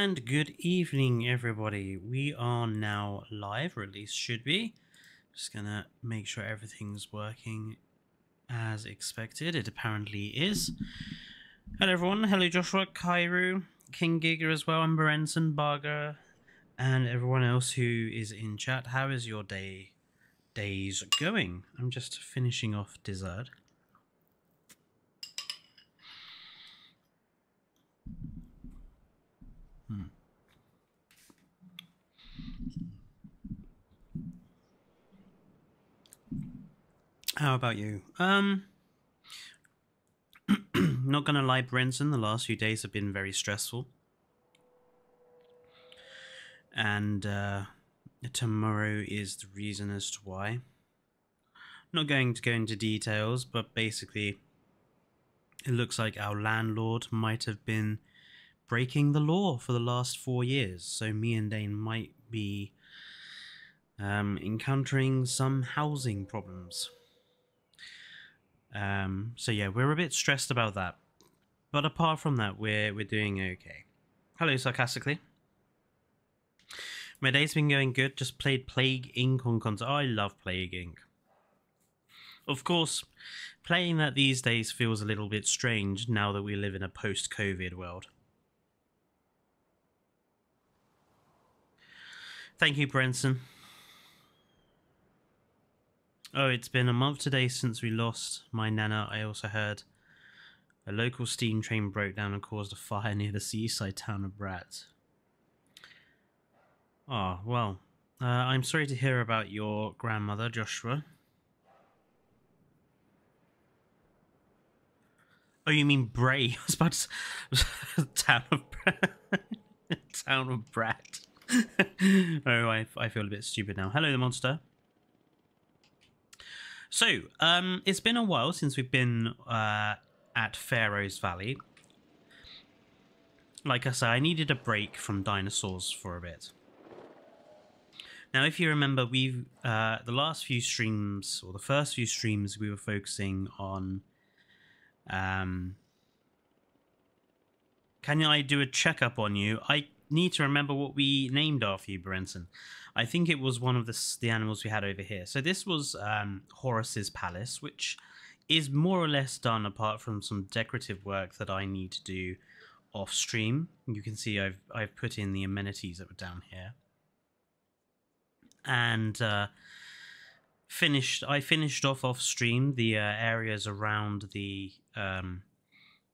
And good evening, everybody. We are now live, or at least should be. Just gonna make sure everything's working as expected. It apparently is. Hello, everyone. Hello, Joshua, Kairu, King Giga as well, and Berenson, Barger, and everyone else who is in chat. How is your day? Days going? I'm just finishing off dessert. How about you? Um, not gonna lie, Brenton. The last few days have been very stressful, and uh, tomorrow is the reason as to why. Not going to go into details, but basically, it looks like our landlord might have been breaking the law for the last four years. So me and Dane might be um, encountering some housing problems. Um, so yeah, we're a bit stressed about that. But apart from that, we're we're doing okay. Hello, sarcastically. My day's been going good. Just played Plague Inc. on console. I love Plague Inc. Of course, playing that these days feels a little bit strange now that we live in a post-COVID world. Thank you, Brenson. Oh, it's been a month today since we lost my nana. I also heard a local steam train broke down and caused a fire near the seaside town of Brat. Oh, well, uh, I'm sorry to hear about your grandmother, Joshua. Oh, you mean Bray? I was about to say, town of Brat. town of Brat. oh, I, I feel a bit stupid now. Hello, the monster. So, um, it's been a while since we've been uh, at Pharaoh's Valley. Like I said, I needed a break from dinosaurs for a bit. Now, if you remember, we've uh, the last few streams or the first few streams, we were focusing on. Um, can I do a checkup on you? I need to remember what we named after you, Berenson. I think it was one of the, the animals we had over here. So this was um, Horus's palace, which is more or less done apart from some decorative work that I need to do off stream. You can see I've I've put in the amenities that were down here. And uh, finished I finished off off stream the uh, areas around the um,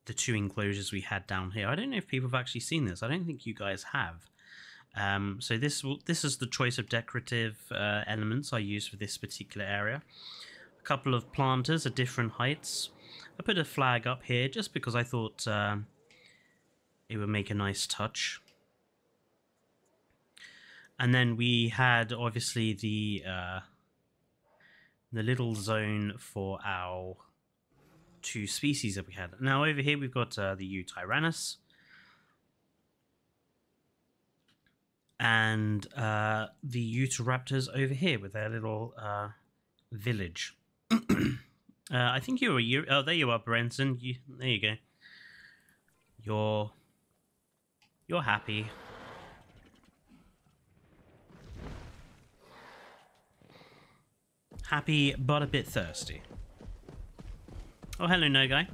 the two enclosures we had down here. I don't know if people have actually seen this. I don't think you guys have. Um, so this will, this is the choice of decorative uh, elements I use for this particular area. A couple of planters at different heights. I put a flag up here just because I thought uh, it would make a nice touch. And then we had obviously the uh, the little zone for our two species that we had. Now over here we've got uh, the Yutyrannus. And uh, the Utahraptors over here with their little uh, village. uh, I think you're a. Oh, there you are, Brenton. You, there you go. You're you're happy. Happy, but a bit thirsty. Oh, hello, no guy.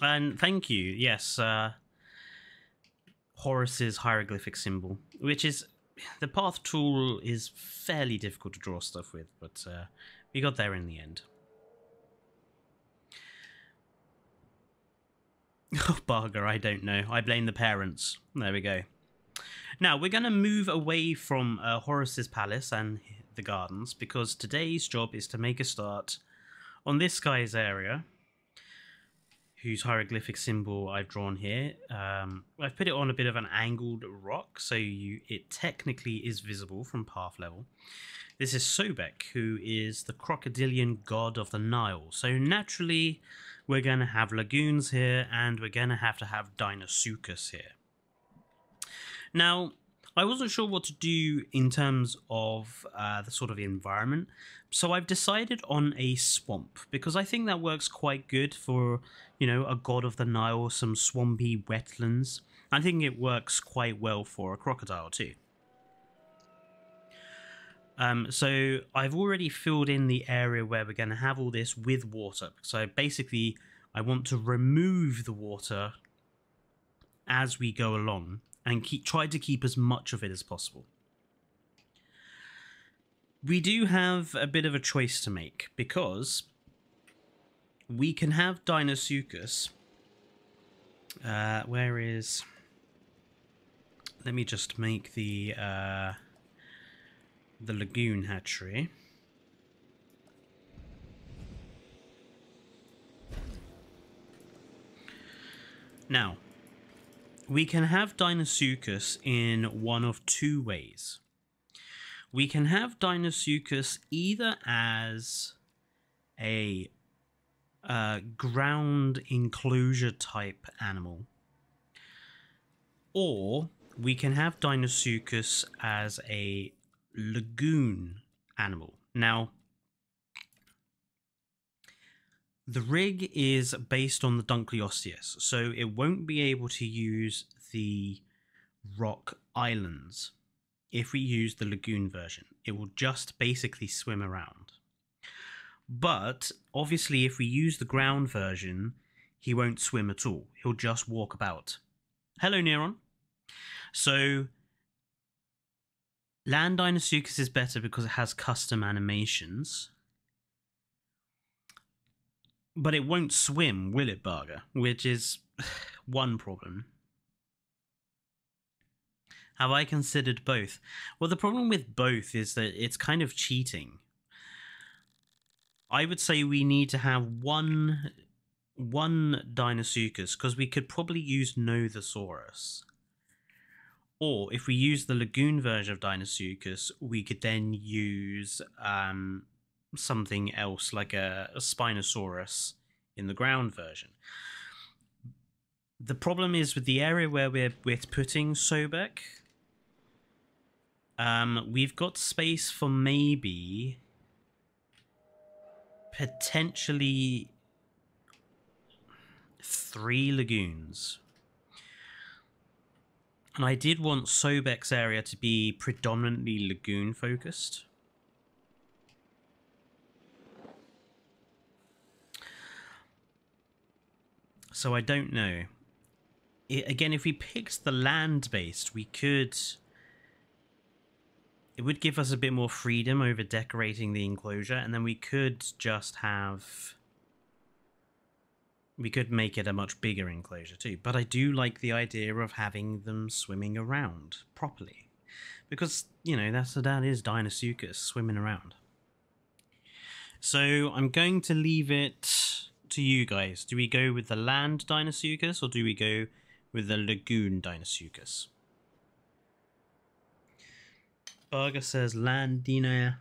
And thank you. Yes, uh, Horus's hieroglyphic symbol, which is the path tool is fairly difficult to draw stuff with, but uh, we got there in the end. Oh, Barger, I don't know. I blame the parents. There we go. Now, we're going to move away from uh, Horus's palace and the gardens because today's job is to make a start on this guy's area, whose hieroglyphic symbol I've drawn here. Um, I've put it on a bit of an angled rock, so you it technically is visible from path level. This is Sobek, who is the crocodilian god of the Nile. So naturally, we're going to have lagoons here, and we're going to have to have Deinosuchus here. Now, I wasn't sure what to do in terms of uh, the sort of environment, so I've decided on a swamp because I think that works quite good for, you know, a god of the Nile, some swampy wetlands. I think it works quite well for a crocodile too. Um, so I've already filled in the area where we're going to have all this with water. So basically, I want to remove the water as we go along and keep try to keep as much of it as possible. We do have a bit of a choice to make because we can have Deinosuchus. Uh, where is? Let me just make the uh, the lagoon hatchery. Now, we can have Deinosuchus in one of two ways. We can have Deinosuchus either as a uh, ground enclosure type animal, or we can have Deinosuchus as a lagoon animal. Now, the rig is based on the Dunkleosteus, so it won't be able to use the rock islands if we use the lagoon version. It will just basically swim around. But obviously, if we use the ground version, he won't swim at all. He'll just walk about. Hello, Neron. So, Land Deinosuchus is better because it has custom animations but it won't swim, will it, Barger? Which is one problem. Have I considered both? Well, the problem with both is that it's kind of cheating. I would say we need to have one one Deinosuchus because we could probably use Nothosaurus. Or if we use the Lagoon version of Deinosuchus, we could then use um, something else like a, a Spinosaurus in the ground version. The problem is with the area where we're, we're putting Sobek, um, we've got space for maybe potentially three lagoons. And I did want Sobek's area to be predominantly lagoon focused. So I don't know. It, again, if we picked the land-based, we could... It would give us a bit more freedom over decorating the enclosure, and then we could just have... We could make it a much bigger enclosure too, but I do like the idea of having them swimming around properly. Because, you know, that's that is Deinosuchus swimming around. So I'm going to leave it to you guys. Do we go with the land Deinosuchus or do we go with the lagoon Deinosuchus? Burger says land dino.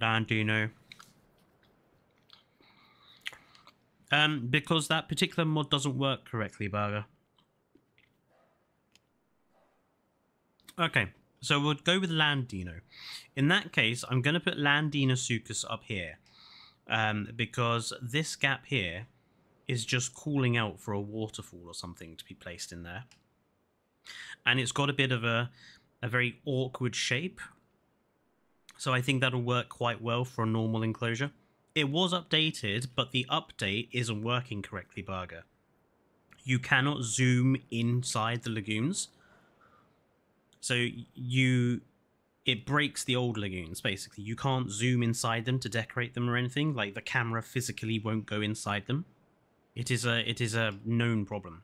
Land dino. Um, because that particular mod doesn't work correctly, Burger. Okay, so we'll go with Land Dino. In that case, I'm going to put Land Deinosuchus up here um, because this gap here is just calling out for a waterfall or something to be placed in there. And it's got a bit of a, a very awkward shape. So I think that'll work quite well for a normal enclosure. It was updated, but the update isn't working correctly, Burger. You cannot zoom inside the lagoons. So you it breaks the old lagoons basically. You can't zoom inside them to decorate them or anything. Like the camera physically won't go inside them. It is a it is a known problem.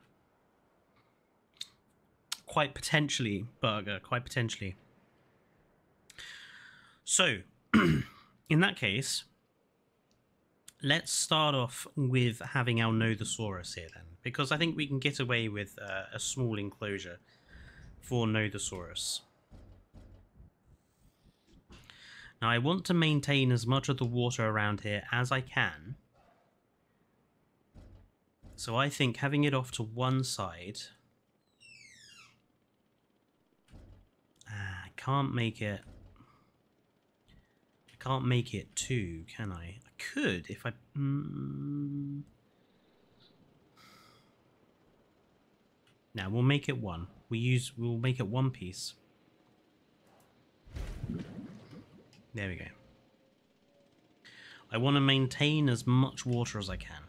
Quite potentially burger quite potentially. So in that case let's start off with having our nothosaurus here then because i think we can get away with uh, a small enclosure for nothosaurus Now I want to maintain as much of the water around here as I can. So I think having it off to one side I can't make it... I can't make it two, can I? I could if I... Mm, now, we'll make it one. We use... We'll make it one piece. There we go. I want to maintain as much water as I can.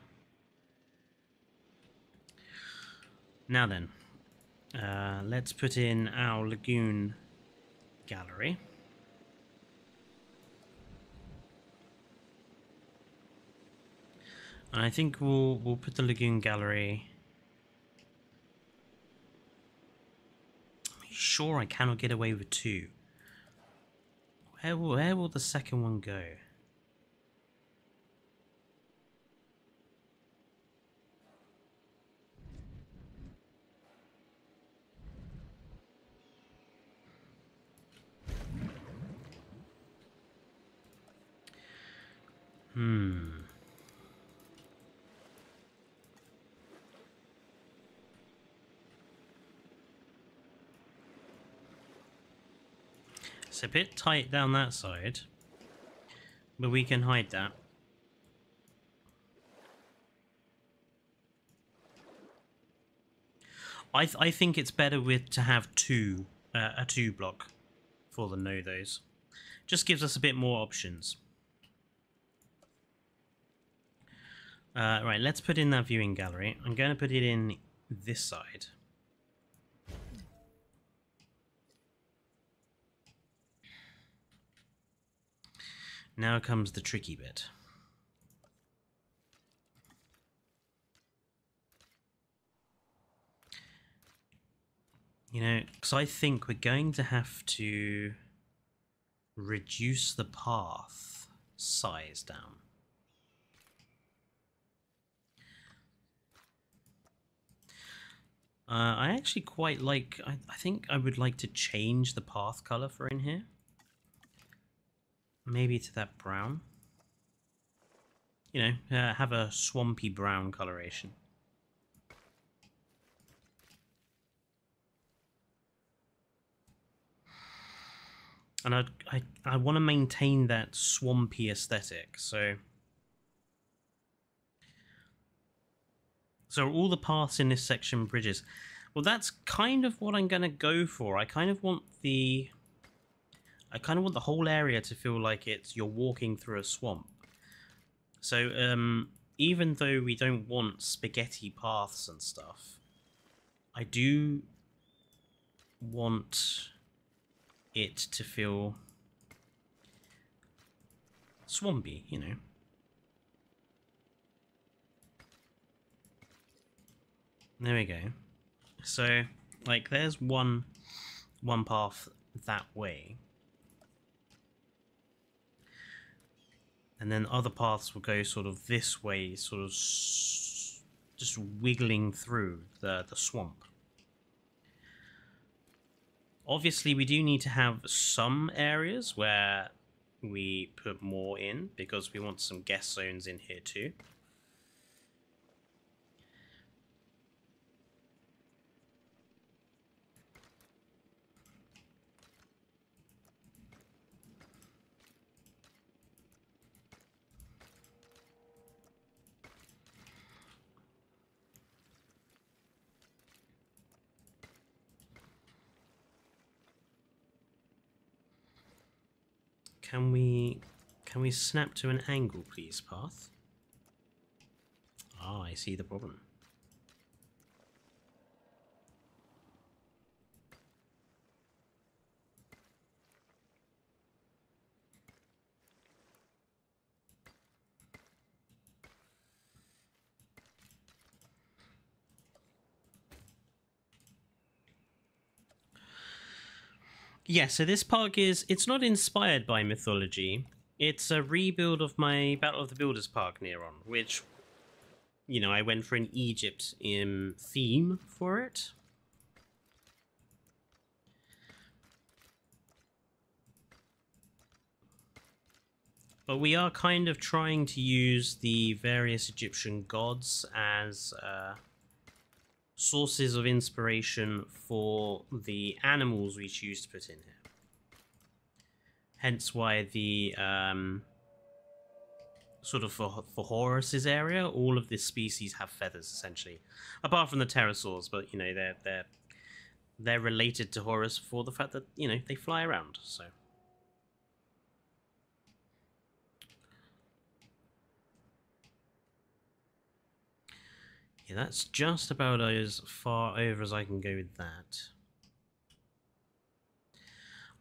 Now then, uh, let's put in our lagoon gallery. And I think we'll we'll put the lagoon gallery. I'm sure I cannot get away with two. Where will, where will the second one go? Hmm. It's a bit tight down that side, but we can hide that. I th I think it's better with to have two uh, a two block for the no those. Just gives us a bit more options. Uh, right, let's put in that viewing gallery. I'm going to put it in this side. Now comes the tricky bit. You know, because I think we're going to have to reduce the path size down. Uh, I actually quite like, I, I think I would like to change the path color for in here. Maybe to that brown. You know, uh, have a swampy brown coloration. And I, I, I want to maintain that swampy aesthetic, so... So all the paths in this section bridges. Well, that's kind of what I'm going to go for. I kind of want the... I kind of want the whole area to feel like it's you're walking through a swamp. So um, even though we don't want spaghetti paths and stuff, I do want it to feel swampy, you know. There we go. So, like, there's one one path that way. And then other paths will go sort of this way, sort of just wiggling through the, the swamp. Obviously, we do need to have some areas where we put more in because we want some guest zones in here too. Can we can we snap to an angle, please, path? Ah, I see the problem. Yeah, so this park is it's not inspired by mythology. It's a rebuild of my Battle of the Builders park Neron, which you know, I went for an Egypt in theme for it. But we are kind of trying to use the various Egyptian gods as uh, sources of inspiration for the animals we choose to put in here. Hence why the um, sort of for for Horus's area, all of this species have feathers essentially, apart from the pterosaurs. But you know they're they're they're related to Horus for the fact that you know they fly around. So. Yeah, that's just about as far over as I can go with that.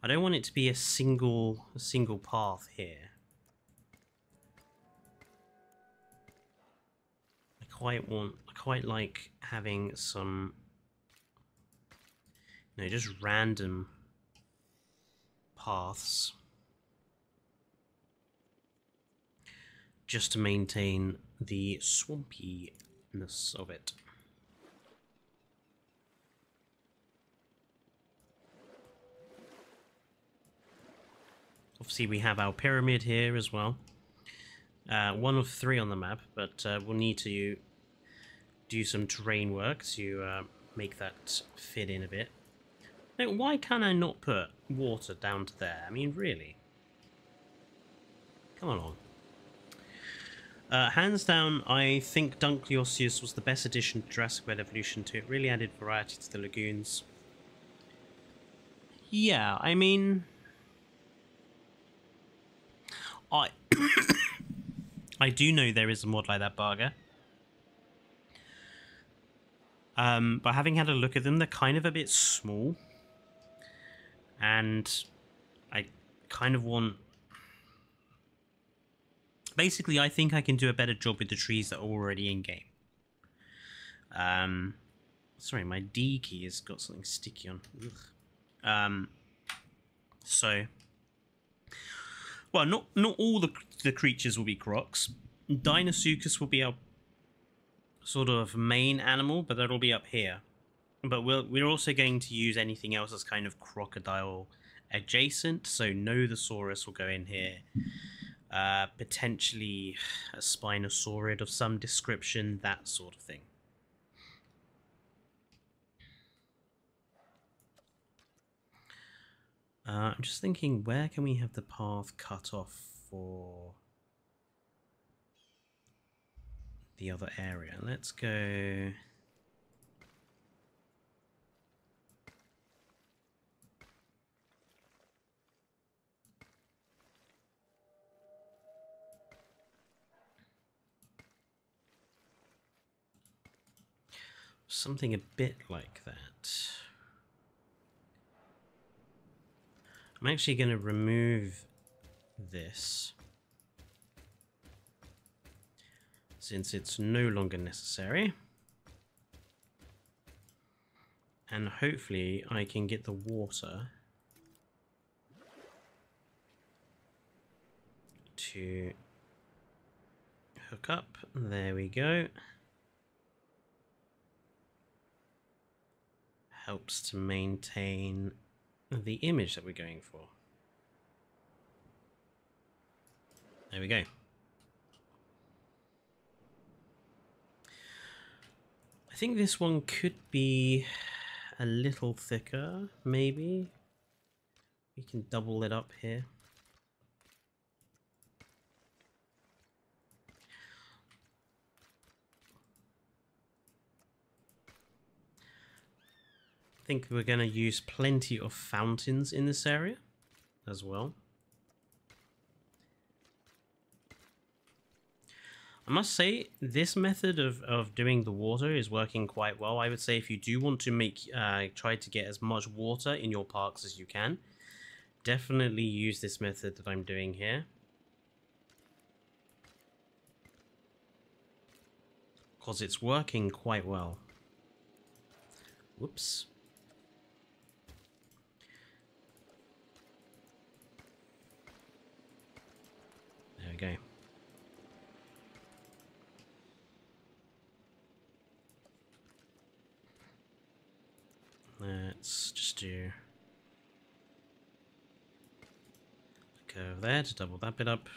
I don't want it to be a single a single path here. I quite want I quite like having some you know just random paths just to maintain the of it. Obviously, we have our pyramid here as well. Uh, one of three on the map, but uh, we'll need to do some terrain work to uh, make that fit in a bit. Now, why can I not put water down to there? I mean, really? Come along. Uh, hands down, I think Dunkleosteus was the best addition to Jurassic World Evolution 2. It really added variety to the lagoons. Yeah, I mean... I I do know there is a mod like that, Barger. Um, but having had a look at them, they're kind of a bit small. And I kind of want... Basically, I think I can do a better job with the trees that are already in-game. Um, sorry, my D key has got something sticky on. Ugh. Um, so, well, not not all the the creatures will be crocs. Deinosuchus will be our sort of main animal, but that'll be up here. But we'll, we're also going to use anything else as kind of crocodile adjacent. So Nothosaurus will go in here. Uh, potentially a Spinosaurid of some description, that sort of thing. Uh, I'm just thinking, where can we have the path cut off for the other area? Let's go... Something a bit like that. I'm actually going to remove this since it's no longer necessary. And hopefully I can get the water to hook up. There we go. Helps to maintain the image that we're going for. There we go. I think this one could be a little thicker, maybe. We can double it up here. Think we're going to use plenty of fountains in this area as well. I must say, this method of, of doing the water is working quite well. I would say if you do want to make, uh, try to get as much water in your parks as you can, definitely use this method that I'm doing here. Because it's working quite well. Whoops. We go. Let's just do go over there to double that bit up.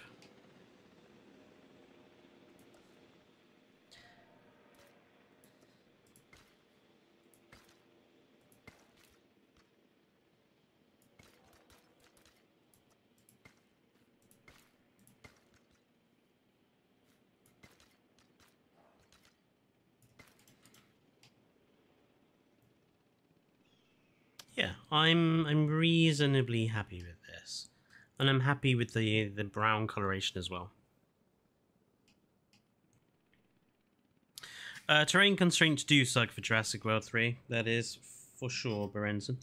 yeah, I'm I'm reasonably happy with this, and I'm happy with the the brown coloration as well. Uh, terrain constraints do suck for Jurassic World 3. That is for sure, Berenson.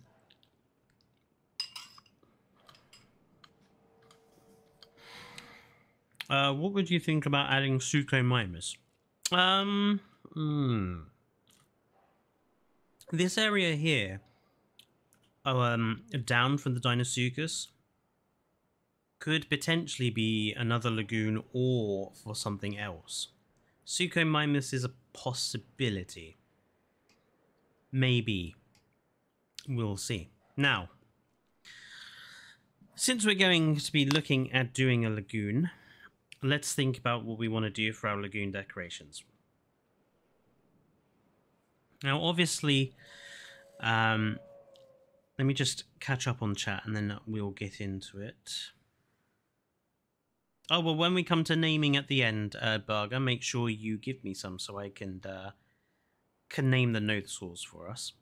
Uh, what would you think about adding Suchomimus? Um, hmm. This area here, um, down from the Deinosuchus, could potentially be another lagoon or for something else. Suchomimus is a possibility. Maybe. We'll see. Now, since we're going to be looking at doing a lagoon, let's think about what we want to do for our lagoon decorations. Now, obviously, um, let me just catch up on chat and then we'll get into it. Oh, well, when we come to naming at the end, uh, Burger, make sure you give me some so I can, uh, can name the Nothosaurs for us.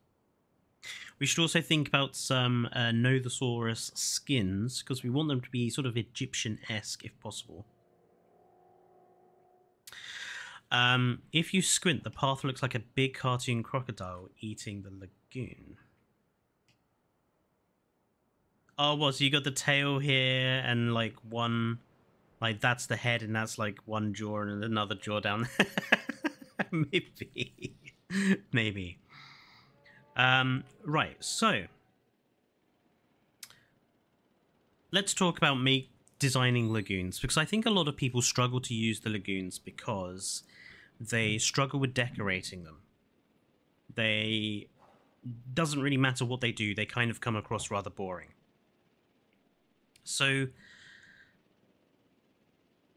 We should also think about some uh, Nothosaurus skins because we want them to be sort of Egyptian-esque if possible. Um, if you squint, the path looks like a big cartoon crocodile eating the lagoon. Oh, what? So you got the tail here and like one, like that's the head and that's like one jaw and another jaw down Maybe. Maybe. Um, right, so. Let's talk about me designing lagoons because I think a lot of people struggle to use the lagoons because they struggle with decorating them. They doesn't really matter what they do, they kind of come across rather boring. So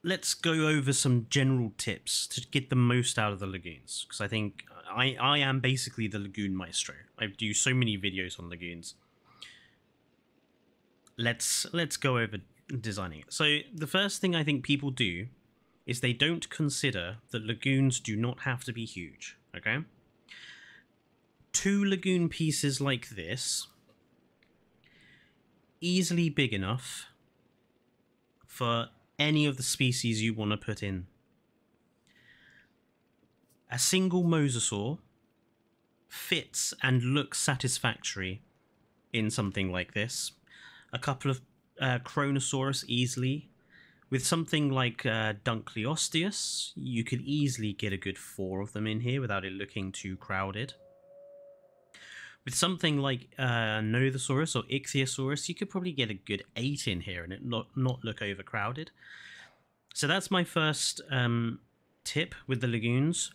let's go over some general tips to get the most out of the lagoons because I think I, I am basically the lagoon maestro. I do so many videos on lagoons. Let's let's go over designing it. So the first thing I think people do is they don't consider that lagoons do not have to be huge, okay? Two lagoon pieces like this, easily big enough for any of the species you want to put in. A single mosasaur fits and looks satisfactory in something like this. A couple of uh, Kronosaurus easily with something like uh, Dunkleosteus, you could easily get a good four of them in here without it looking too crowded. With something like uh, Nothosaurus or Ichthyosaurus, you could probably get a good eight in here and it not, not look overcrowded. So that's my first um, tip with the lagoons.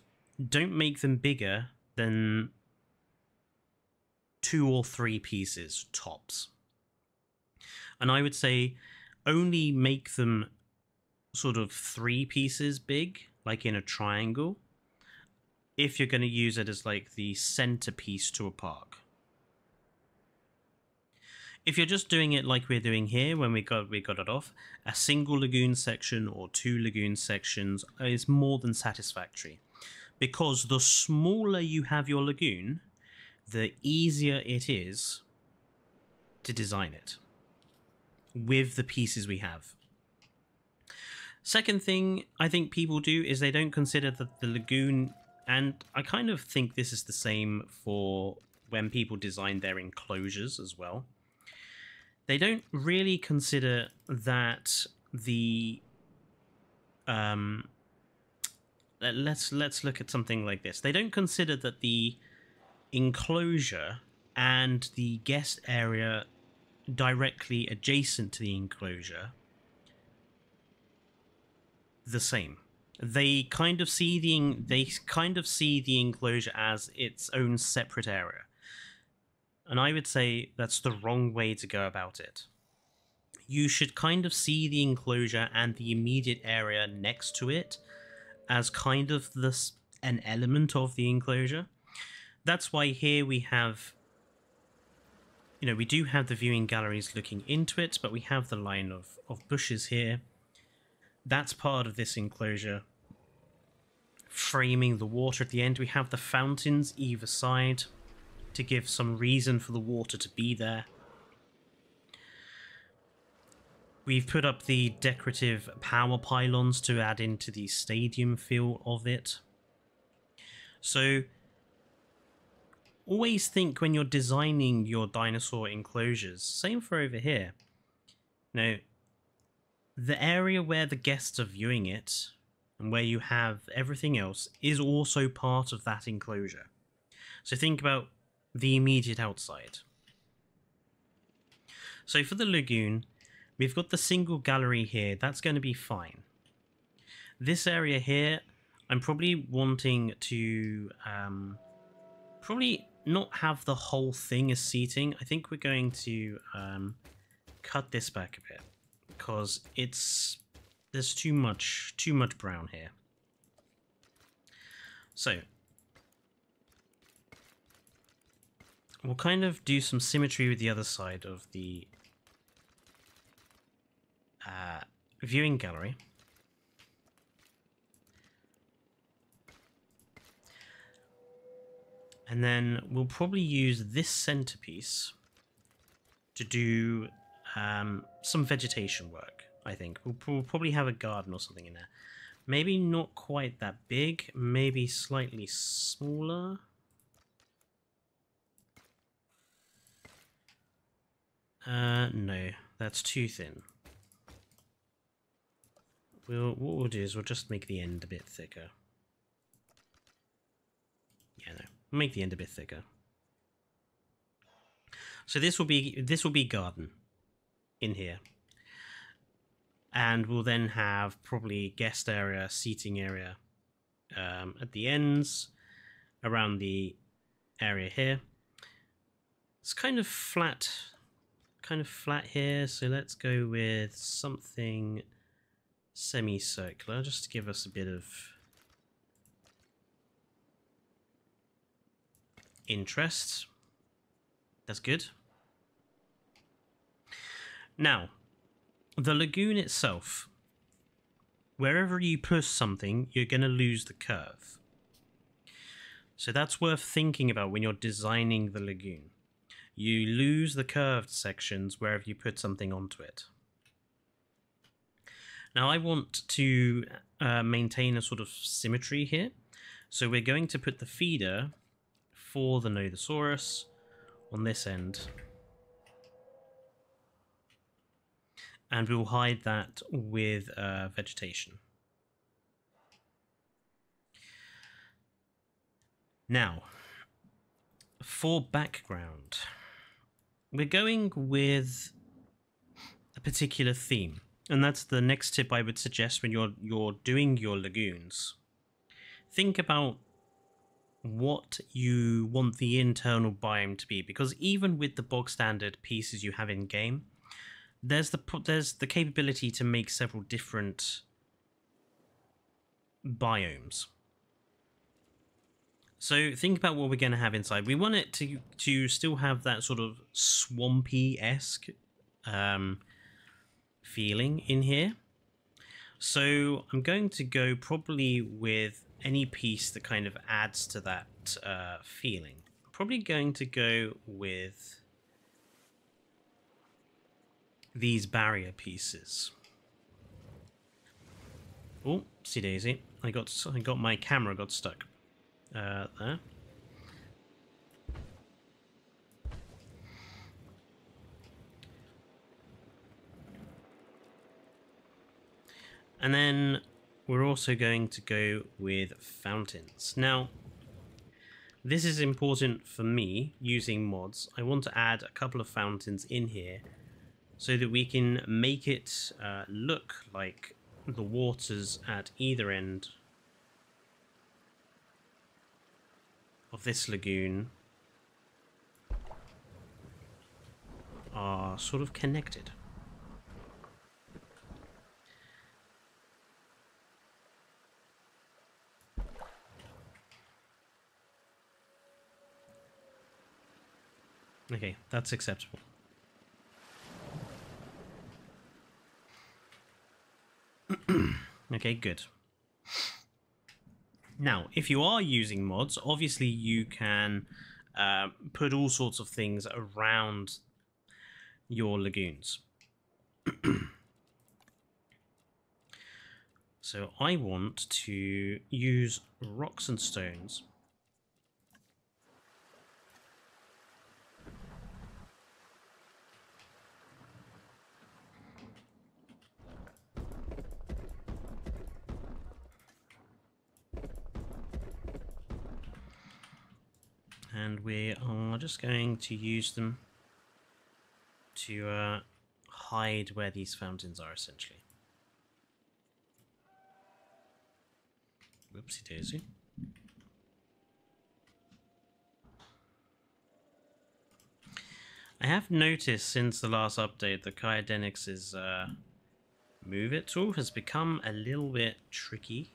Don't make them bigger than two or three pieces tops. And I would say only make them sort of three pieces big, like in a triangle, if you're going to use it as like the centerpiece to a park. If you're just doing it like we're doing here when we got we got it off, a single lagoon section or two lagoon sections is more than satisfactory. Because the smaller you have your lagoon, the easier it is to design it with the pieces we have. Second thing I think people do is they don't consider that the lagoon, and I kind of think this is the same for when people design their enclosures as well. They don't really consider that the um let's let's look at something like this. They don't consider that the enclosure and the guest area directly adjacent to the enclosure the same. They kind of see the they kind of see the enclosure as its own separate area. And I would say that's the wrong way to go about it. You should kind of see the enclosure and the immediate area next to it as kind of this an element of the enclosure. That's why here we have you know, we do have the viewing galleries looking into it, but we have the line of, of bushes here that's part of this enclosure. Framing the water at the end, we have the fountains either side. To give some reason for the water to be there. We've put up the decorative power pylons to add into the stadium feel of it. So always think when you're designing your dinosaur enclosures, same for over here. Now, the area where the guests are viewing it and where you have everything else is also part of that enclosure. So think about the immediate outside. So for the lagoon, we've got the single gallery here. That's going to be fine. This area here, I'm probably wanting to um, probably not have the whole thing as seating. I think we're going to um, cut this back a bit because it's there's too much too much brown here. So we'll kind of do some symmetry with the other side of the uh, viewing gallery. And then we'll probably use this centerpiece to do um, some vegetation work, I think. We'll, we'll probably have a garden or something in there. Maybe not quite that big, maybe slightly smaller. Uh, no, that's too thin. We'll, what we'll do is we'll just make the end a bit thicker. Yeah, no, make the end a bit thicker. So this will be this will be garden in here. And we'll then have probably guest area, seating area um, at the ends, around the area here. It's kind of flat, kind of flat here, so let's go with something semicircular, just to give us a bit of interest. That's good. Now, the lagoon itself, wherever you push something, you're going to lose the curve. So that's worth thinking about when you're designing the lagoon. You lose the curved sections wherever you put something onto it. Now I want to uh, maintain a sort of symmetry here. So we're going to put the feeder for the Nothosaurus on this end and we'll hide that with uh, vegetation. Now, for background, we're going with a particular theme, and that's the next tip I would suggest when you're you're doing your lagoons. Think about what you want the internal biome to be, because even with the bog standard pieces you have in game, there's the there's the capability to make several different biomes. So think about what we're going to have inside. We want it to to still have that sort of swampy esque um, feeling in here. So I'm going to go probably with any piece that kind of adds to that uh, feeling. Probably going to go with these barrier pieces. Oh, see daisy. I got I got my camera got stuck. Uh, there. And then we're also going to go with fountains. Now, this is important for me using mods. I want to add a couple of fountains in here so that we can make it uh, look like the waters at either end of this lagoon are sort of connected. Okay, that's acceptable. okay, good. Now, if you are using mods, obviously you can uh, put all sorts of things around your lagoons. so I want to use rocks and stones we are just going to use them to uh, hide where these fountains are essentially. Whoopsie daisy. I have noticed since the last update that Kaidenix's uh, move it tool has become a little bit tricky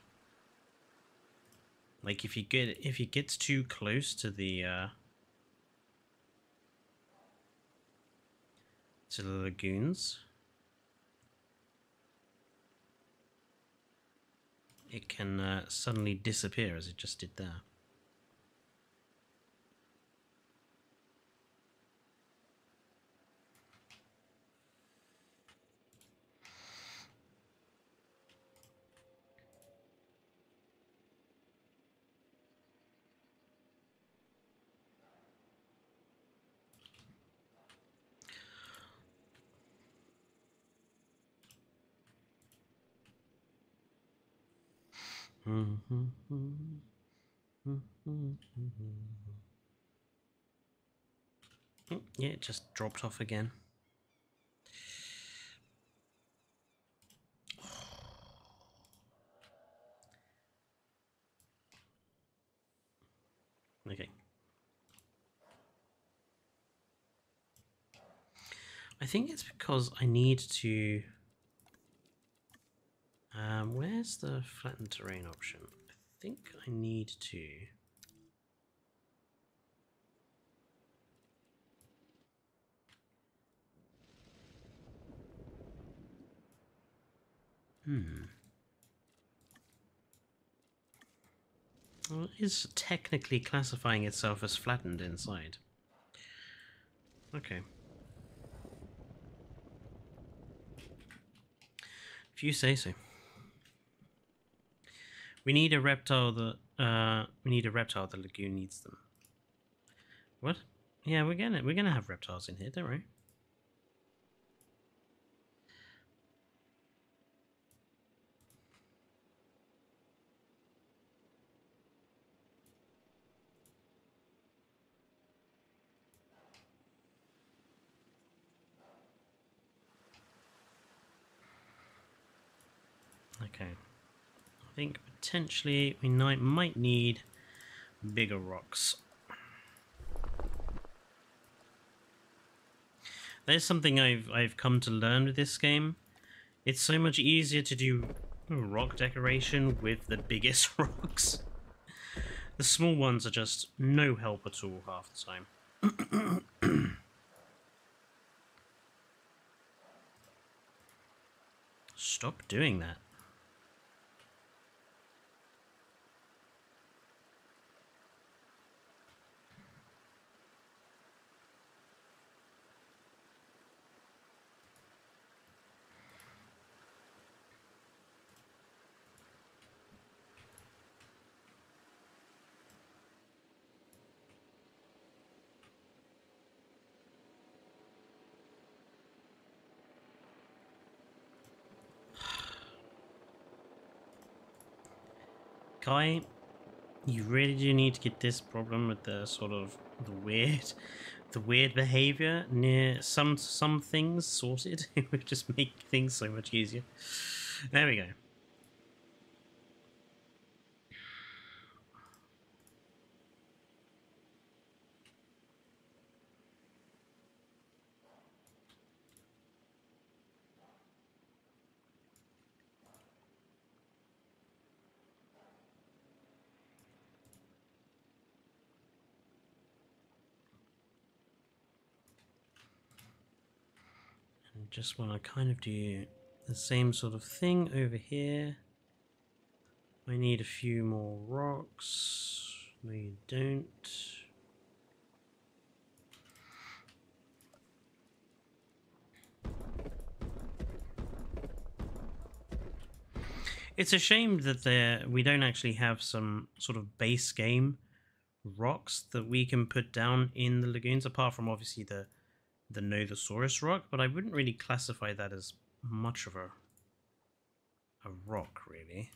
like if you get if it gets too close to the uh, to the lagoons, it can uh, suddenly disappear as it just did there. Oh, yeah, it just dropped off again. Okay. I think it's because I need to um, where's the flattened terrain option? I think I need to... Hmm. Well, it is technically classifying itself as flattened inside. Okay. If you say so. We need a reptile that uh we need a reptile the lagoon needs them. What? Yeah, we're gonna we're gonna have reptiles in here, don't worry. Okay. I think potentially we might need bigger rocks. There's something I've I've come to learn with this game. It's so much easier to do rock decoration with the biggest rocks. The small ones are just no help at all half the time. Stop doing that. Kai, you really do need to get this problem with the sort of the weird, the weird behavior near some some things sorted. it would just make things so much easier. There we go. just want to kind of do the same sort of thing over here. I need a few more rocks. No, you don't. It's a shame that there we don't actually have some sort of base game rocks that we can put down in the lagoons, apart from obviously the the Nothosaurus rock, but I wouldn't really classify that as much of a a rock, really.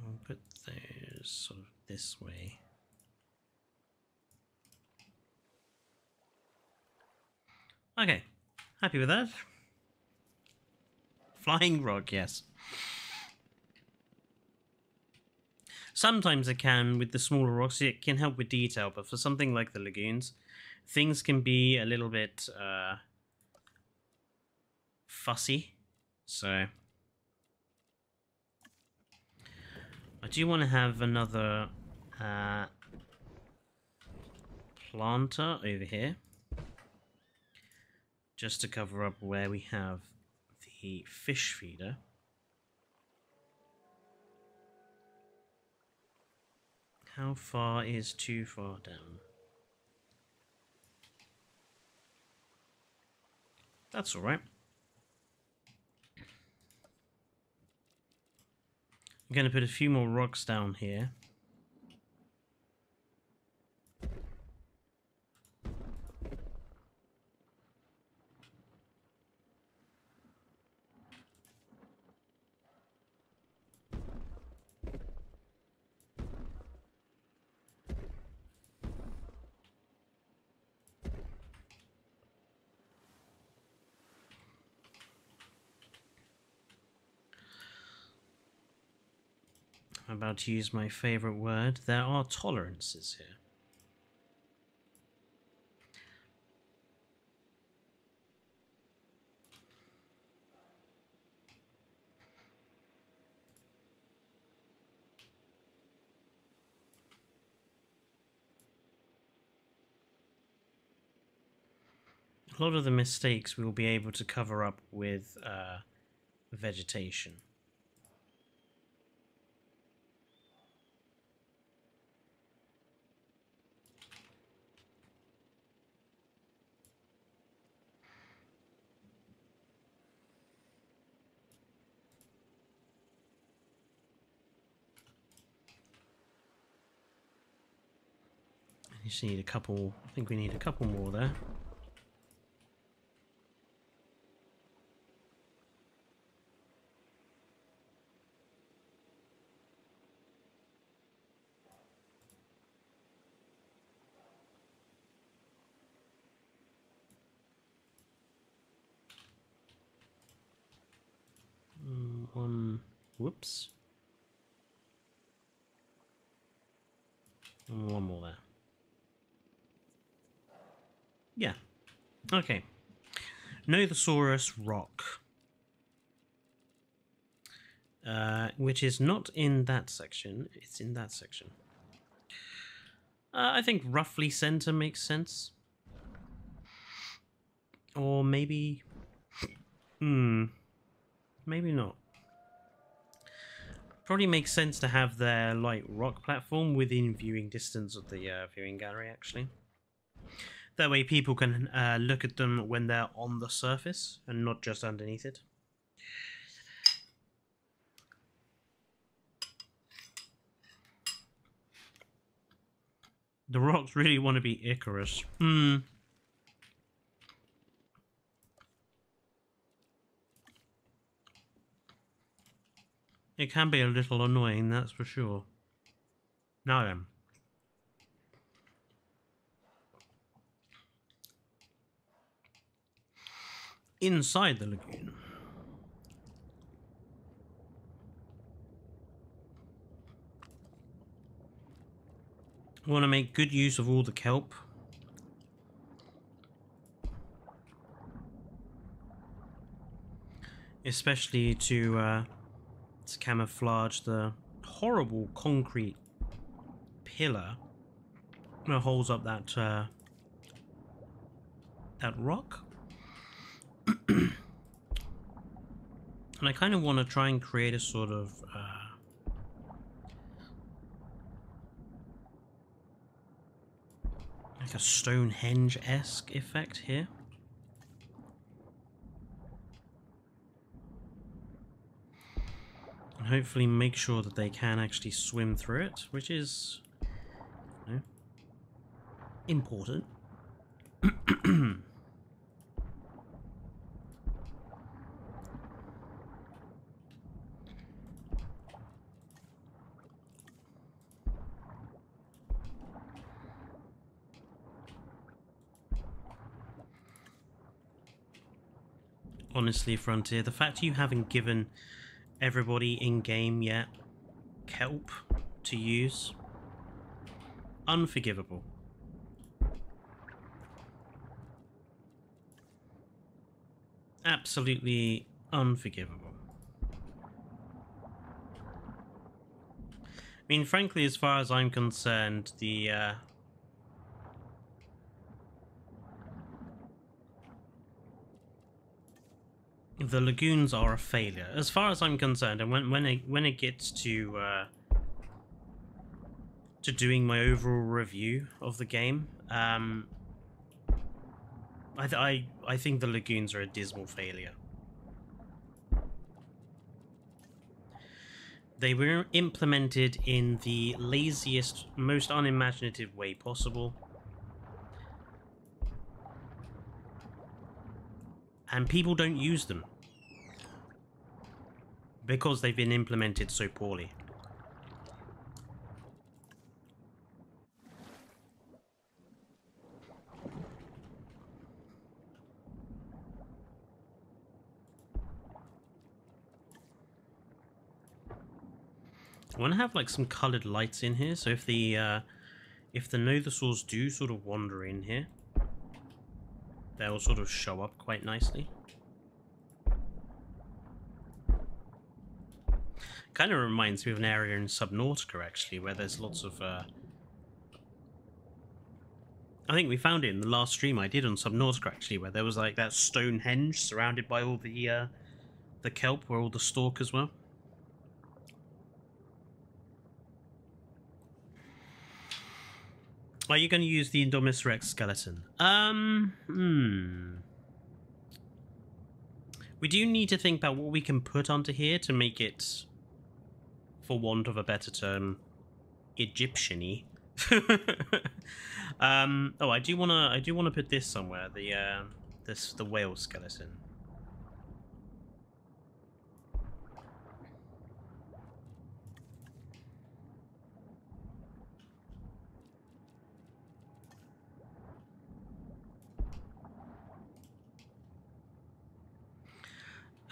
I'll put those sort of this way. Okay, happy with that. Flying rock, yes. Sometimes it can, with the smaller rocks, it can help with detail, but for something like the lagoons, things can be a little bit uh, fussy. So I do want to have another uh, planter over here just to cover up where we have the fish feeder. How far is too far down? That's alright. I'm going to put a few more rocks down here. I'm about to use my favorite word. There are tolerances here. A lot of the mistakes we will be able to cover up with uh, vegetation. You just need a couple, I think we need a couple more there. Mm, one, whoops. One more there. Yeah. Okay. Nothosaurus rock. Uh, which is not in that section, it's in that section. Uh, I think roughly center makes sense. Or maybe... Hmm. Maybe not. Probably makes sense to have their light rock platform within viewing distance of the uh, viewing gallery, actually. That way people can uh, look at them when they're on the surface and not just underneath it. The rocks really want to be Icarus. Hmm. It can be a little annoying, that's for sure. Now then. Inside the lagoon. We want to make good use of all the kelp. Especially to, uh, to camouflage the horrible concrete pillar that holds up that uh, that rock. And I kind of want to try and create a sort of... Uh, like a Stonehenge-esque effect here. And hopefully make sure that they can actually swim through it, which is... You know, important. honestly, Frontier. The fact you haven't given everybody in game yet kelp to use, unforgivable. Absolutely unforgivable. I mean, frankly, as far as I'm concerned, the uh, the lagoons are a failure, as far as I'm concerned. And when when it when it gets to uh, to doing my overall review of the game, um, I, I I think the lagoons are a dismal failure. They were implemented in the laziest, most unimaginative way possible. and people don't use them because they've been implemented so poorly. I want to have like some colored lights in here, so if the uh, if the Nothosaurs do sort of wander in here, they'll sort of show up quite nicely. Kind of reminds me of an area in Subnautica, actually, where there's lots of... Uh... I think we found it in the last stream I did on Subnautica, actually, where there was like that Stonehenge surrounded by all the uh, the kelp, where all the stalkers were. Are you going to use the Indominus Rex skeleton? Um, hmm. We do need to think about what we can put onto here to make it, for want of a better term, Egyptian-y. um, oh, I do want to. I do want to put this somewhere. The uh, this the whale skeleton.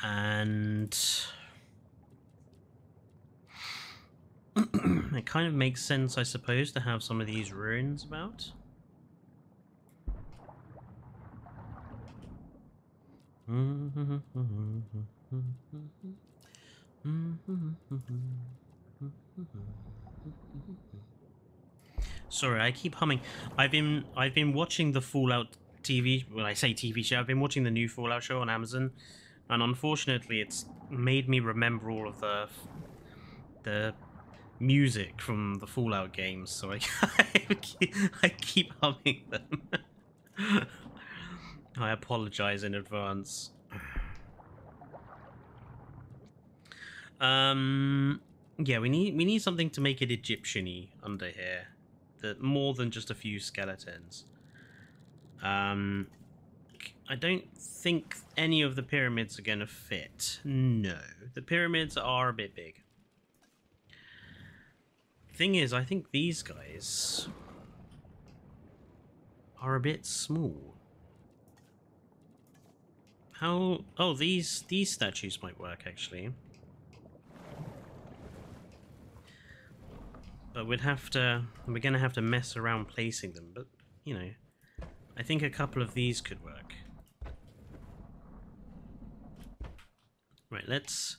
and it kind of makes sense, I suppose, to have some of these ruins about. Sorry, I keep humming. I've been I've been watching the Fallout TV. When I say TV show, I've been watching the new Fallout show on Amazon and unfortunately it's made me remember all of the the music from the Fallout games, so I, I, keep, I keep humming them. I apologize in advance. Um, yeah, we need we need something to make it Egyptian-y under here, that more than just a few skeletons. Um, I don't think any of the pyramids are going to fit. No. The pyramids are a bit big. Thing is, I think these guys are a bit small. How... Oh, these, these statues might work, actually. But we'd have to... We're going to have to mess around placing them, but, you know... I think a couple of these could work. Right, let's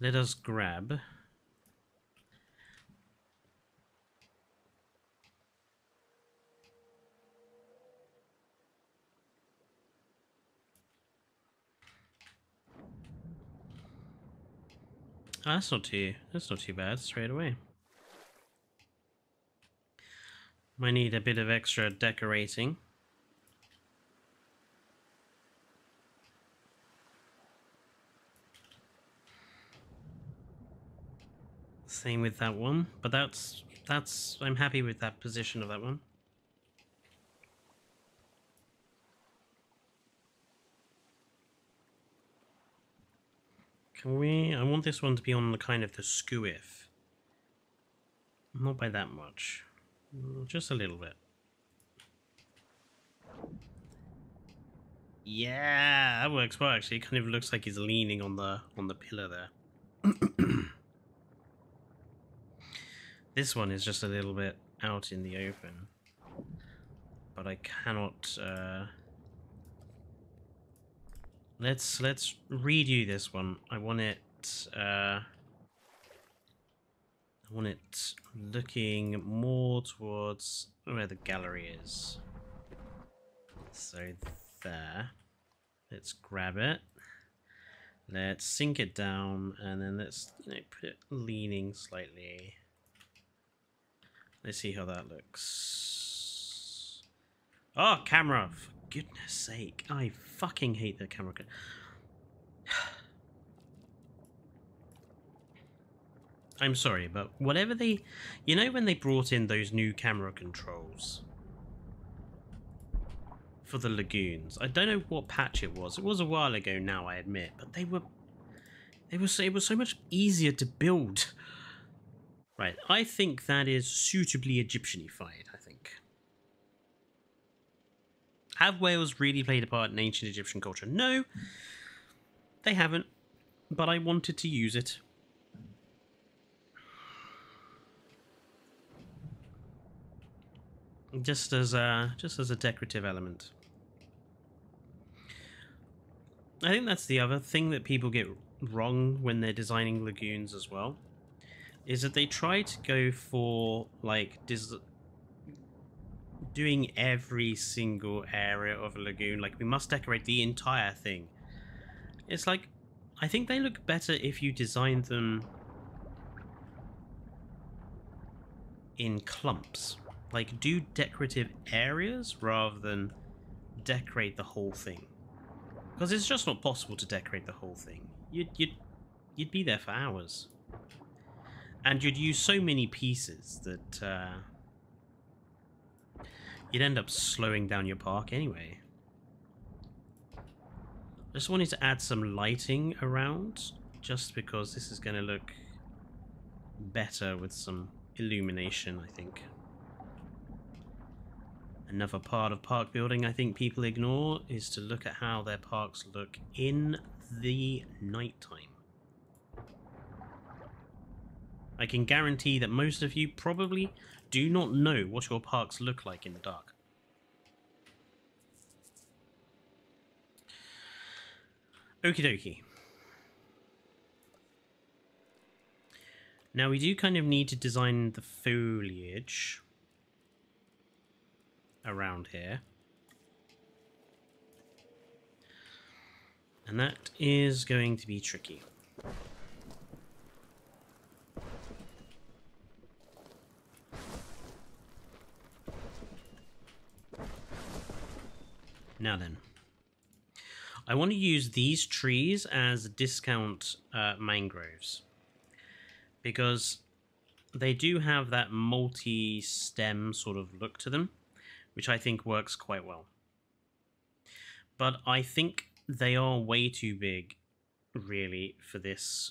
let us grab that's not too that's not too bad straight away. Might need a bit of extra decorating. Same with that one, but that's that's I'm happy with that position of that one. Can we? I want this one to be on the kind of the skewiff. Not by that much. Just a little bit. Yeah, that works well actually. It kind of looks like he's leaning on the on the pillar there. this one is just a little bit out in the open. But I cannot uh Let's let's redo this one. I want it uh I want it looking more towards where the gallery is. So there. Let's grab it. Let's sink it down and then let's you know, put it leaning slightly. Let's see how that looks. Oh, camera! Goodness sake. I fucking hate the camera. I'm sorry, but whatever they... You know when they brought in those new camera controls for the lagoons? I don't know what patch it was. It was a while ago now, I admit, but they were... They were so, it was so much easier to build. Right, I think that is suitably Egyptianified, I think. Have whales really played a part in ancient Egyptian culture? No, they haven't, but I wanted to use it. just as a just as a decorative element. I think that's the other thing that people get wrong when they're designing lagoons as well, is that they try to go for like doing every single area of a lagoon. Like we must decorate the entire thing. It's like I think they look better if you design them in clumps. Like, do decorative areas rather than decorate the whole thing. Because it's just not possible to decorate the whole thing. You'd, you'd, you'd be there for hours. And you'd use so many pieces that uh, you'd end up slowing down your park anyway. I just wanted to add some lighting around, just because this is going to look better with some illumination, I think. Another part of park building I think people ignore is to look at how their parks look in the nighttime. I can guarantee that most of you probably do not know what your parks look like in the dark. Okie dokie. Now we do kind of need to design the foliage around here. And that is going to be tricky. Now then, I want to use these trees as discount uh, mangroves because they do have that multi-stem sort of look to them which I think works quite well. But I think they are way too big, really, for this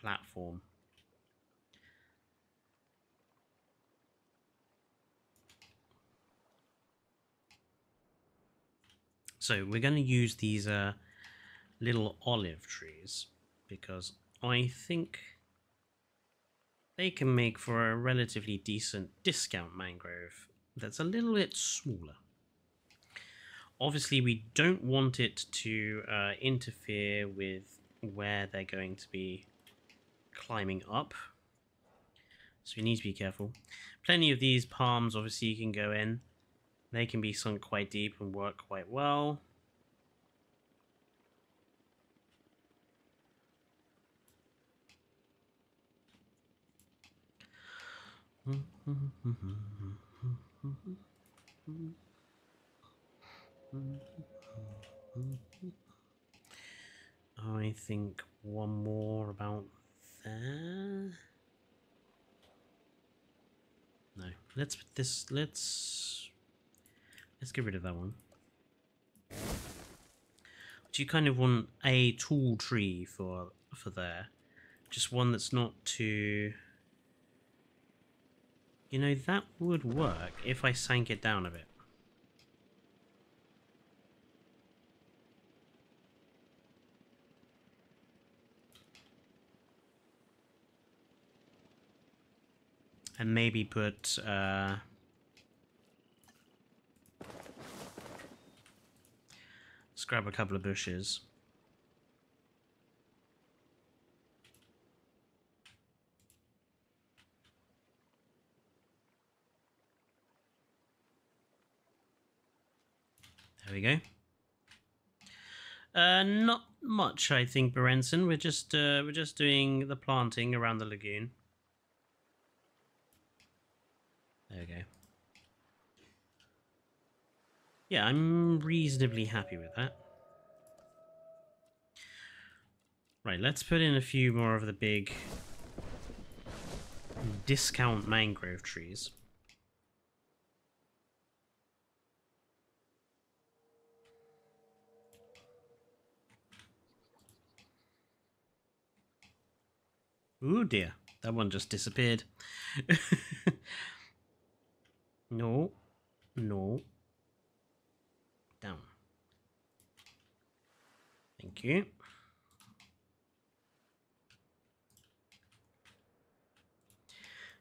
platform. So we're going to use these uh, little olive trees because I think they can make for a relatively decent discount mangrove that's a little bit smaller. Obviously, we don't want it to uh, interfere with where they're going to be climbing up. So we need to be careful. Plenty of these palms, obviously, you can go in. They can be sunk quite deep and work quite well. I think one more about there. No, let's put this. Let's let's get rid of that one. Do you kind of want a tall tree for for there? Just one that's not too. You know that would work if I sank it down a bit. and maybe put uh, let's grab a couple of bushes there we go uh, not much, I think, Berenson. We're just uh, we're just doing the planting around the lagoon. There we go. Yeah, I'm reasonably happy with that. Right, let's put in a few more of the big discount mangrove trees. Ooh dear, that one just disappeared. No. No. Down. Thank you.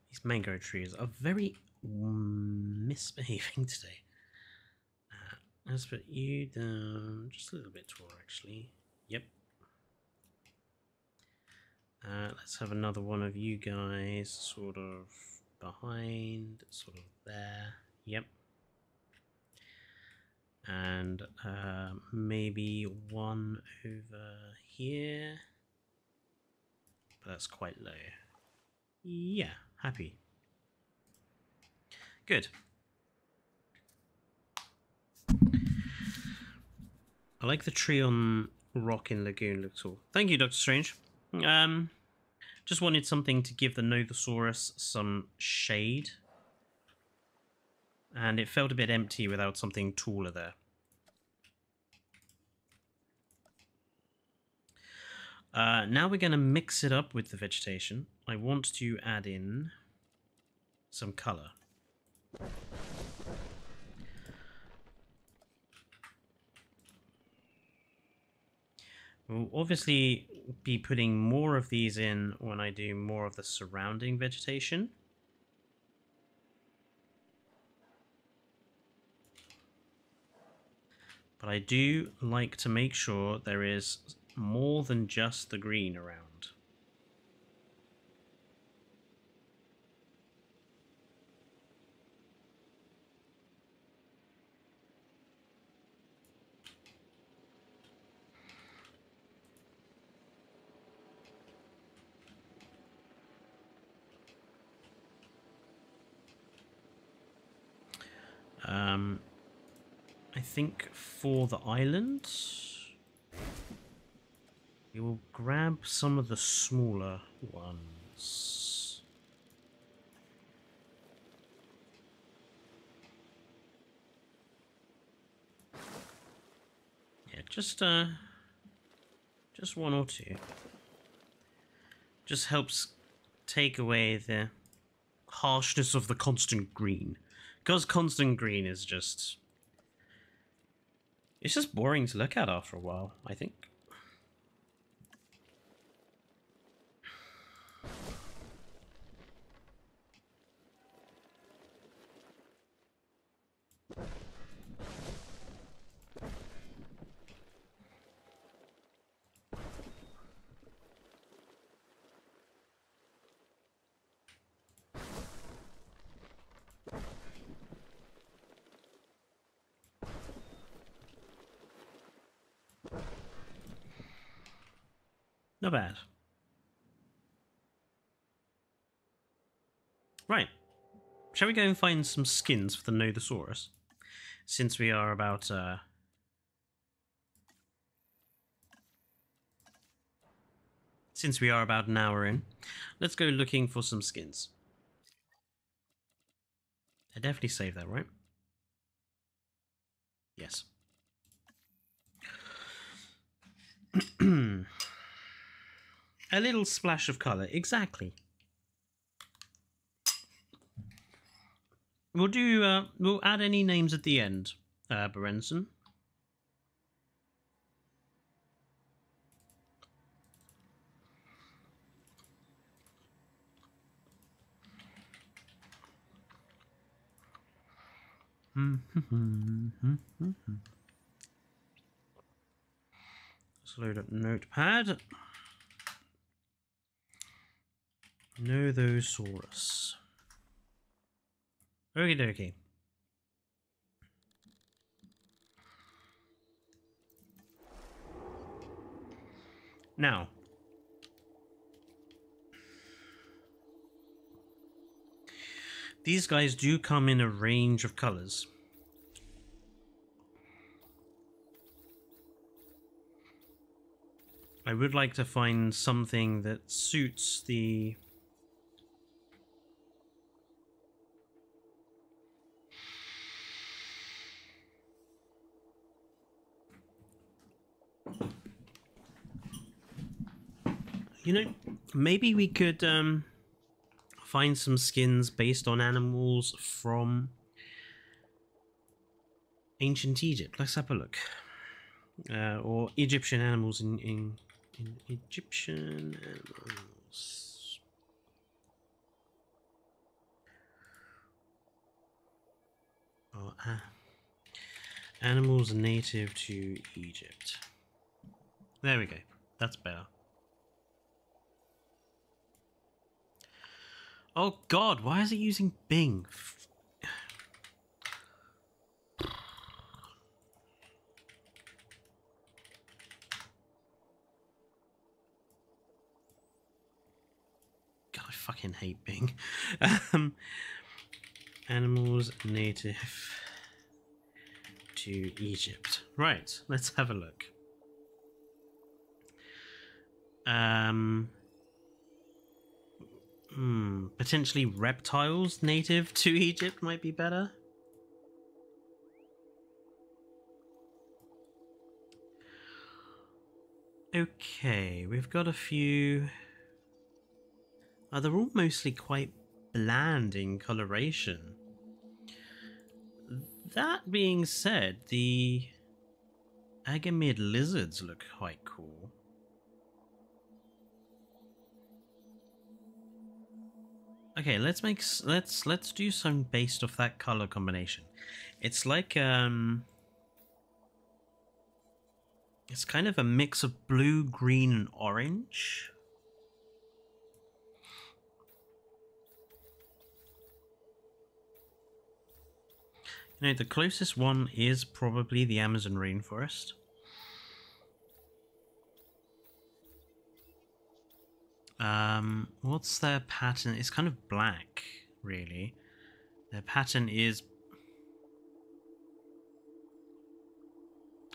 These mango trees are very misbehaving today. Uh, let's put you down just a little bit taller, actually. Yep. Uh, let's have another one of you guys sort of behind, sort of there. Yep. And uh, maybe one over here. But that's quite low. Yeah, happy. Good. I like the tree on rock in Lagoon looks cool. Thank you, Doctor Strange. Um, just wanted something to give the Nothosaurus some shade. And it felt a bit empty without something taller there. Uh, now we're going to mix it up with the vegetation. I want to add in some colour. We'll obviously be putting more of these in when I do more of the surrounding vegetation. But I do like to make sure there is more than just the green around. Um, I think for the island, we will grab some of the smaller ones. Yeah, just uh, just one or two. Just helps take away the harshness of the constant green. Because constant green is just... It's just boring to look at after a while, I think. Bad. Right. Shall we go and find some skins for the Nothosaurus? Since we are about, uh... Since we are about an hour in, let's go looking for some skins. I definitely saved that, right? Yes. A little splash of colour, exactly. We'll do. Uh, we'll add any names at the end, uh, Berenson. Let's load up Notepad. Nothosaurus. Okie dokie. Now, these guys do come in a range of colors. I would like to find something that suits the You know, maybe we could um, find some skins based on animals from ancient Egypt. Let's have a look. Uh, or Egyptian animals in, in, in Egyptian animals. Oh, animals native to Egypt. There we go. That's better. Oh god, why is it using Bing? God, I fucking hate Bing. Um, animals native to Egypt. Right, let's have a look. Um, Hmm, potentially reptiles native to Egypt might be better. Okay, we've got a few... Oh, they're all mostly quite bland in coloration. That being said, the Agamid lizards look quite cool. Okay, let's make let's let's do some based off that color combination. It's like um it's kind of a mix of blue, green, and orange. You know, the closest one is probably the Amazon rainforest. Um, what's their pattern? It's kind of black, really. Their pattern is...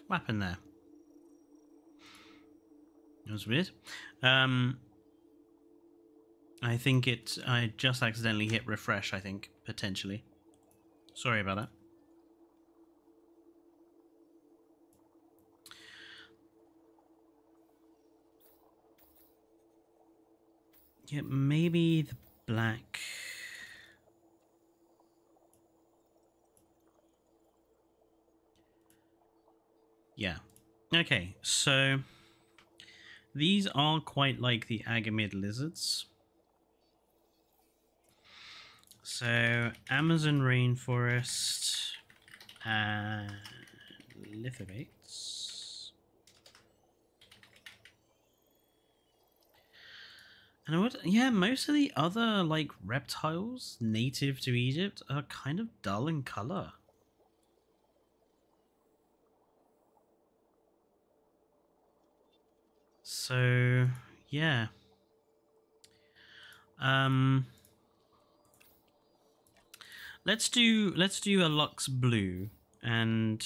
What happened there? It was weird. Um, I think it... I just accidentally hit refresh, I think, potentially. Sorry about that. Yeah, maybe the black. Yeah. Okay, so these are quite like the agamid lizards. So Amazon rainforest and lithobates. And would, yeah, most of the other like reptiles native to Egypt are kind of dull in color. So, yeah. Um Let's do let's do a Lux blue and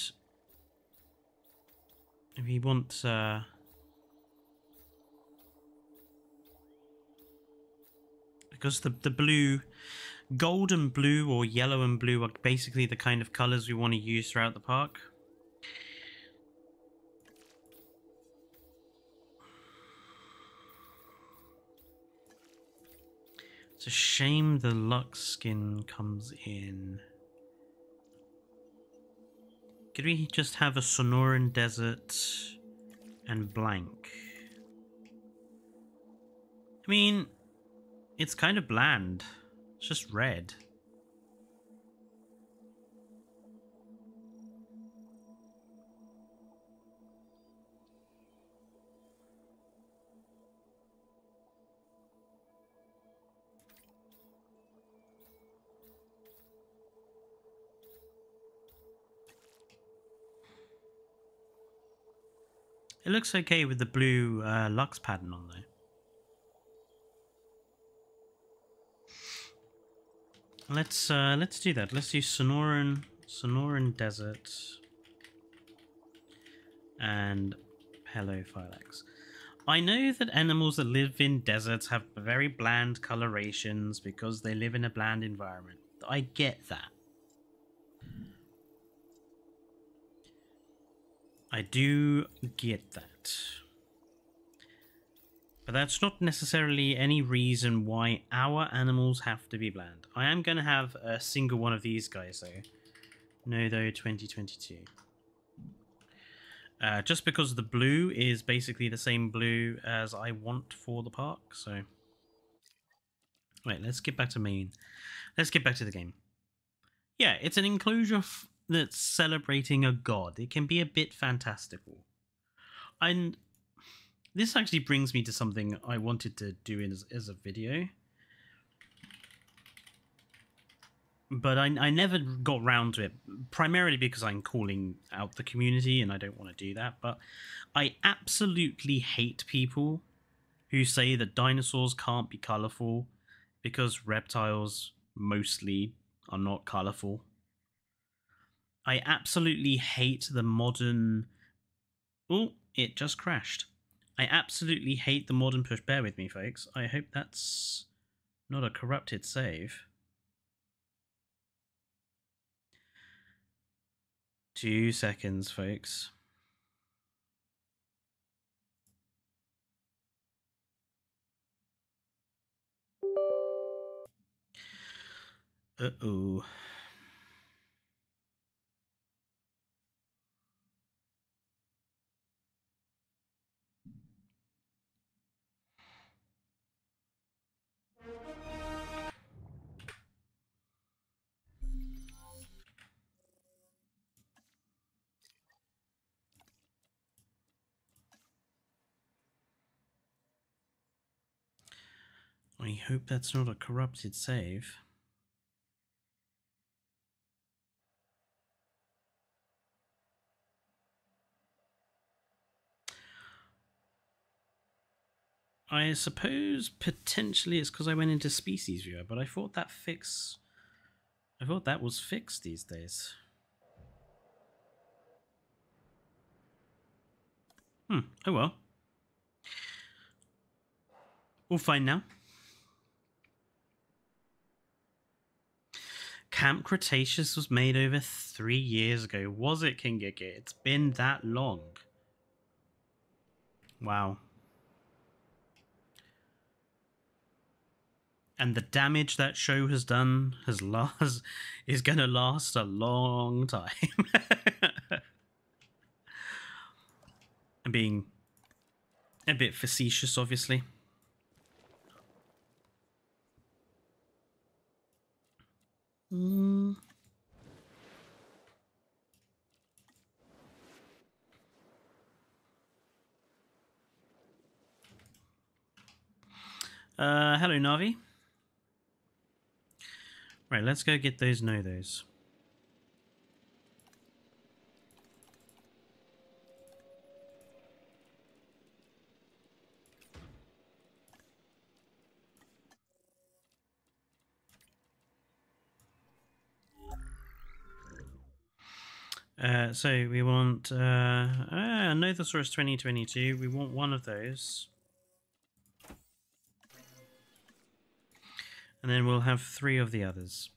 if you want uh because the the blue gold and blue or yellow and blue are basically the kind of colors we want to use throughout the park. It's a shame the Lux skin comes in. Could we just have a Sonoran Desert and blank? I mean, it's kind of bland. It's just red. It looks okay with the blue uh, Lux pattern on though. Let's uh, let's do that. Let's do Sonoran Sonoran Desert and Pelophylax. I know that animals that live in deserts have very bland colorations because they live in a bland environment. I get that. I do get that. But that's not necessarily any reason why our animals have to be bland. I am going to have a single one of these guys, though. No, though, 2022. Uh, just because the blue is basically the same blue as I want for the park, so... Wait, let's get back to main. Let's get back to the game. Yeah, it's an enclosure that's celebrating a god. It can be a bit fantastical. And this actually brings me to something I wanted to do in as, as a video. But I, I never got round to it, primarily because I'm calling out the community and I don't want to do that. But I absolutely hate people who say that dinosaurs can't be colourful because reptiles mostly are not colourful. I absolutely hate the modern. Oh, it just crashed. I absolutely hate the modern push. Bear with me, folks. I hope that's not a corrupted save. Two seconds, folks. Uh-oh. I hope that's not a corrupted save. I suppose potentially it's because I went into species viewer, but I thought that fix I thought that was fixed these days. Hmm, oh well. We'll find now. Camp Cretaceous was made over three years ago. Was it, King Gigit? It's been that long. Wow. And the damage that show has done has last is gonna last a long time. I'm being a bit facetious, obviously. Mm. Uh, hello, Navi. Right, let's go get those no-those. Uh, so we want uh, uh, Nothosaurus 2022. We want one of those. And then we'll have three of the others.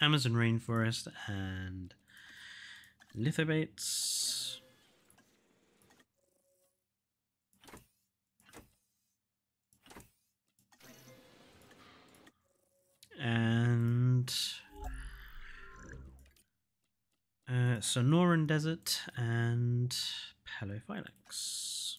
Amazon rainforest and lithobates. And uh, Sonoran Desert and Pelophylax.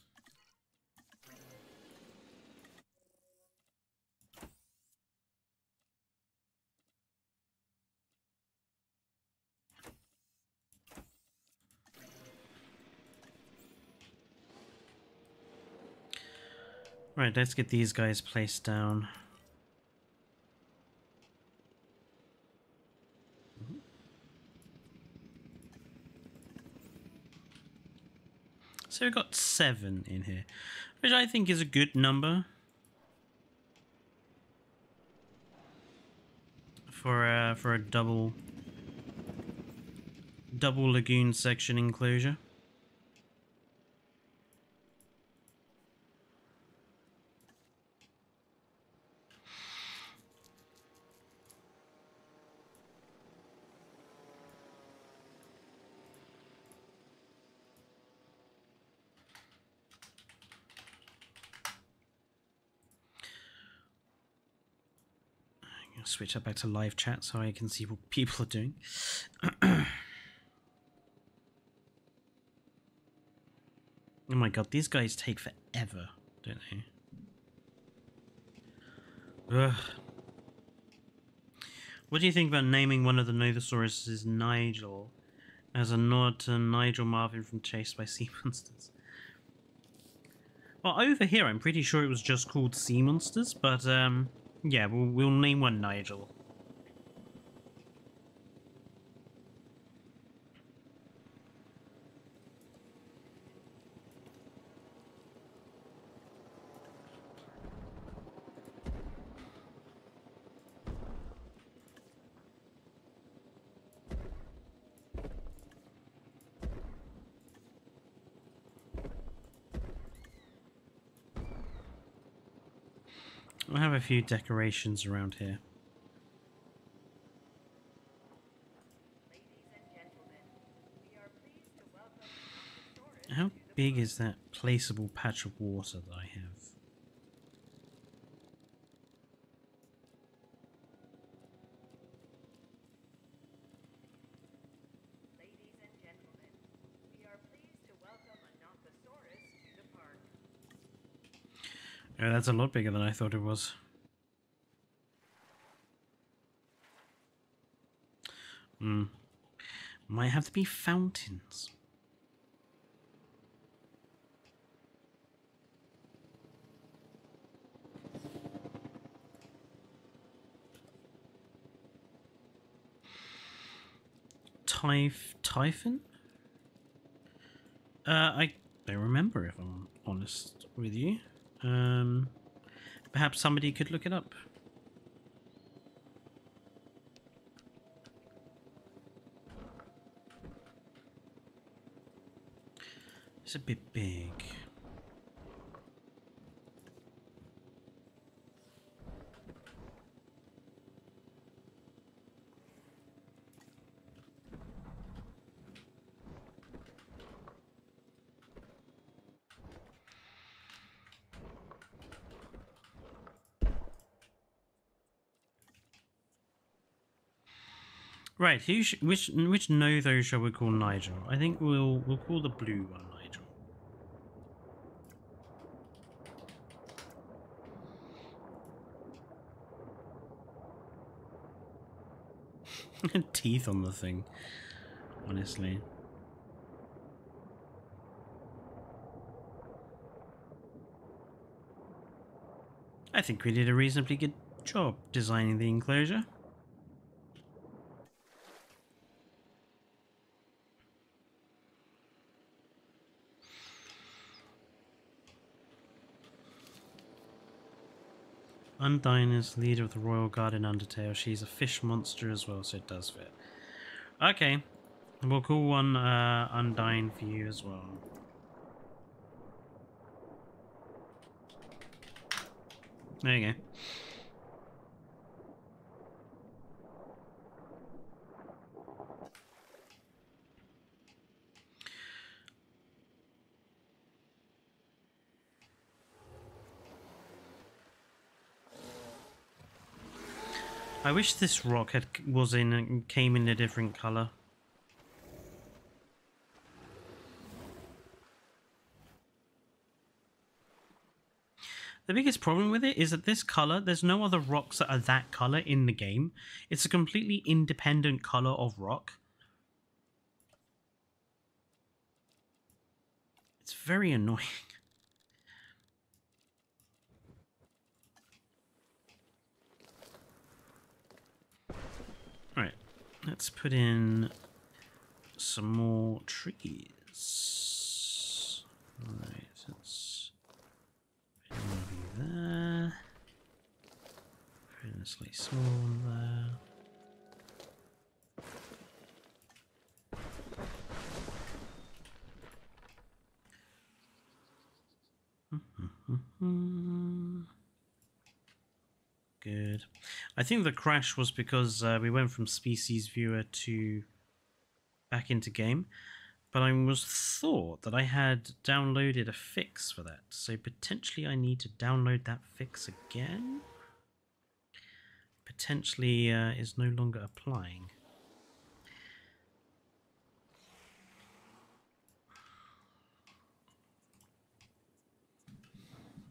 Right, let's get these guys placed down. So we've got seven in here, which I think is a good number. For a, for a double double lagoon section enclosure. Switch back to live chat so I can see what people are doing. oh my god, these guys take forever, don't they? Ugh. What do you think about naming one of the Nothosaurus Nigel as a nod to Nigel Marven from Chased by Sea Monsters? Well, over here I'm pretty sure it was just called Sea Monsters, but um, yeah, we'll, we'll name one Nigel. I have a few decorations around here. How big is that placeable patch of water that I have? Yeah, oh, that's a lot bigger than I thought it was. Hmm. Might have to be fountains. Typh Typhon? Uh, I don't remember if I'm honest with you. Um, perhaps somebody could look it up. It's a bit big. Right, who which which Notho shall we call Nigel? I think we'll we'll call the blue one Nigel. Teeth on the thing, honestly. I think we did a reasonably good job designing the enclosure. Undyne is leader of the Royal Guard in Undertale. She's a fish monster as well, so it does fit. Okay. We'll call one uh, Undyne for you as well. There you go. Wish this rock had was in came in a different color. The biggest problem with it is that this color, there's no other rocks that are that color in the game. It's a completely independent color of rock. It's very annoying. Right, let's put in some more trees. Right, let's put one there. Put in a slightly small one there. Good. I think the crash was because uh, we went from species viewer to back into game, but I was thought that I had downloaded a fix for that, so potentially I need to download that fix again. Potentially uh, is no longer applying.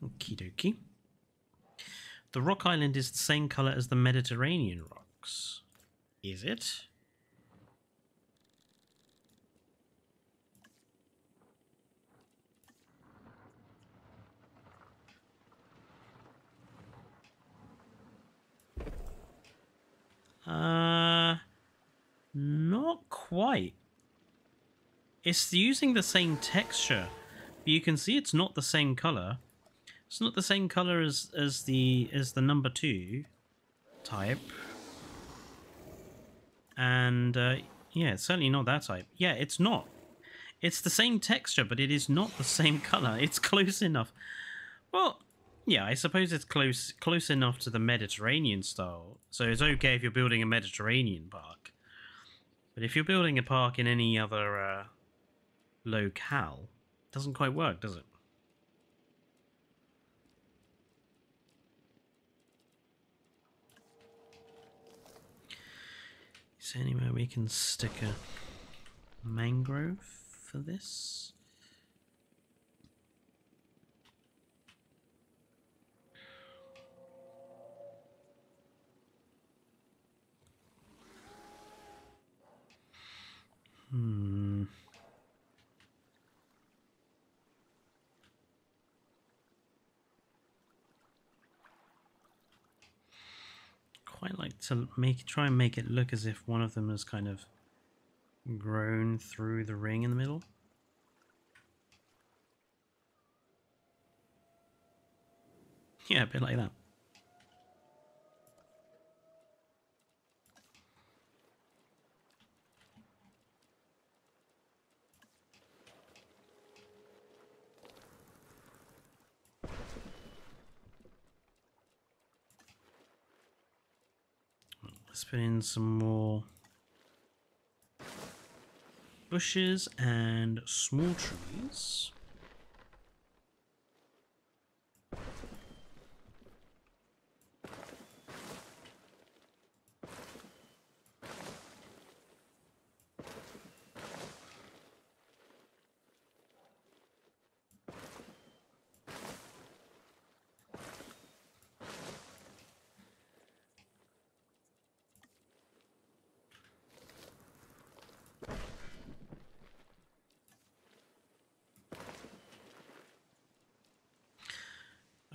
Okie dokie. The rock island is the same color as the Mediterranean rocks. Is it? Uh, not quite. It's using the same texture, but you can see it's not the same color. It's not the same color as as the as the number two type, and uh, yeah, it's certainly not that type. Yeah, it's not. It's the same texture, but it is not the same color. It's close enough. Well, yeah, I suppose it's close close enough to the Mediterranean style, so it's okay if you're building a Mediterranean park. But if you're building a park in any other uh, locale, it doesn't quite work, does it? Is there anywhere we can stick a mangrove for this? Hmm. Quite like to make try and make it look as if one of them has kind of grown through the ring in the middle. Yeah, a bit like that. Let's put in some more bushes and small trees.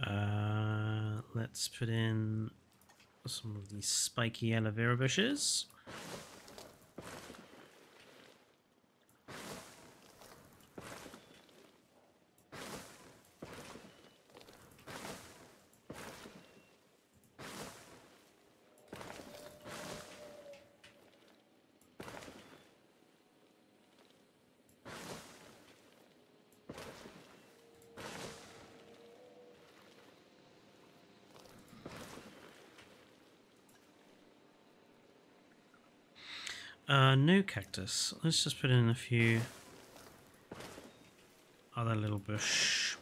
Uh, put in some of these spiky aloe vera bushes. Cactus. Let's just put in a few other little bush.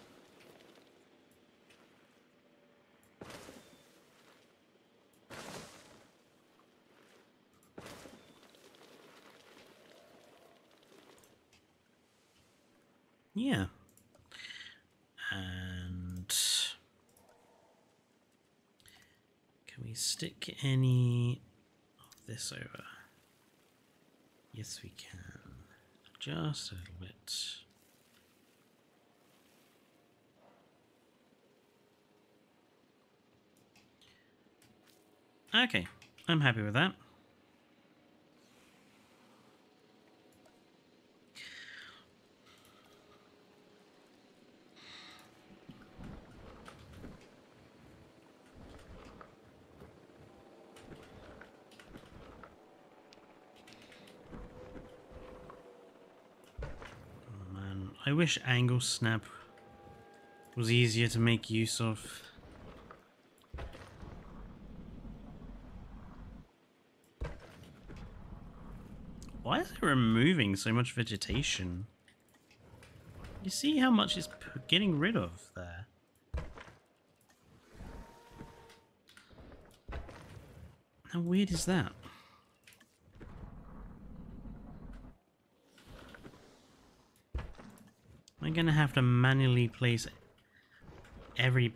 Yeah. And can we stick any of this over? Yes, we can. Just a little bit. Okay, I'm happy with that. I wish angle snap was easier to make use of. Why is it removing so much vegetation? You see how much it's getting rid of there? How weird is that? I'm gonna have to manually place every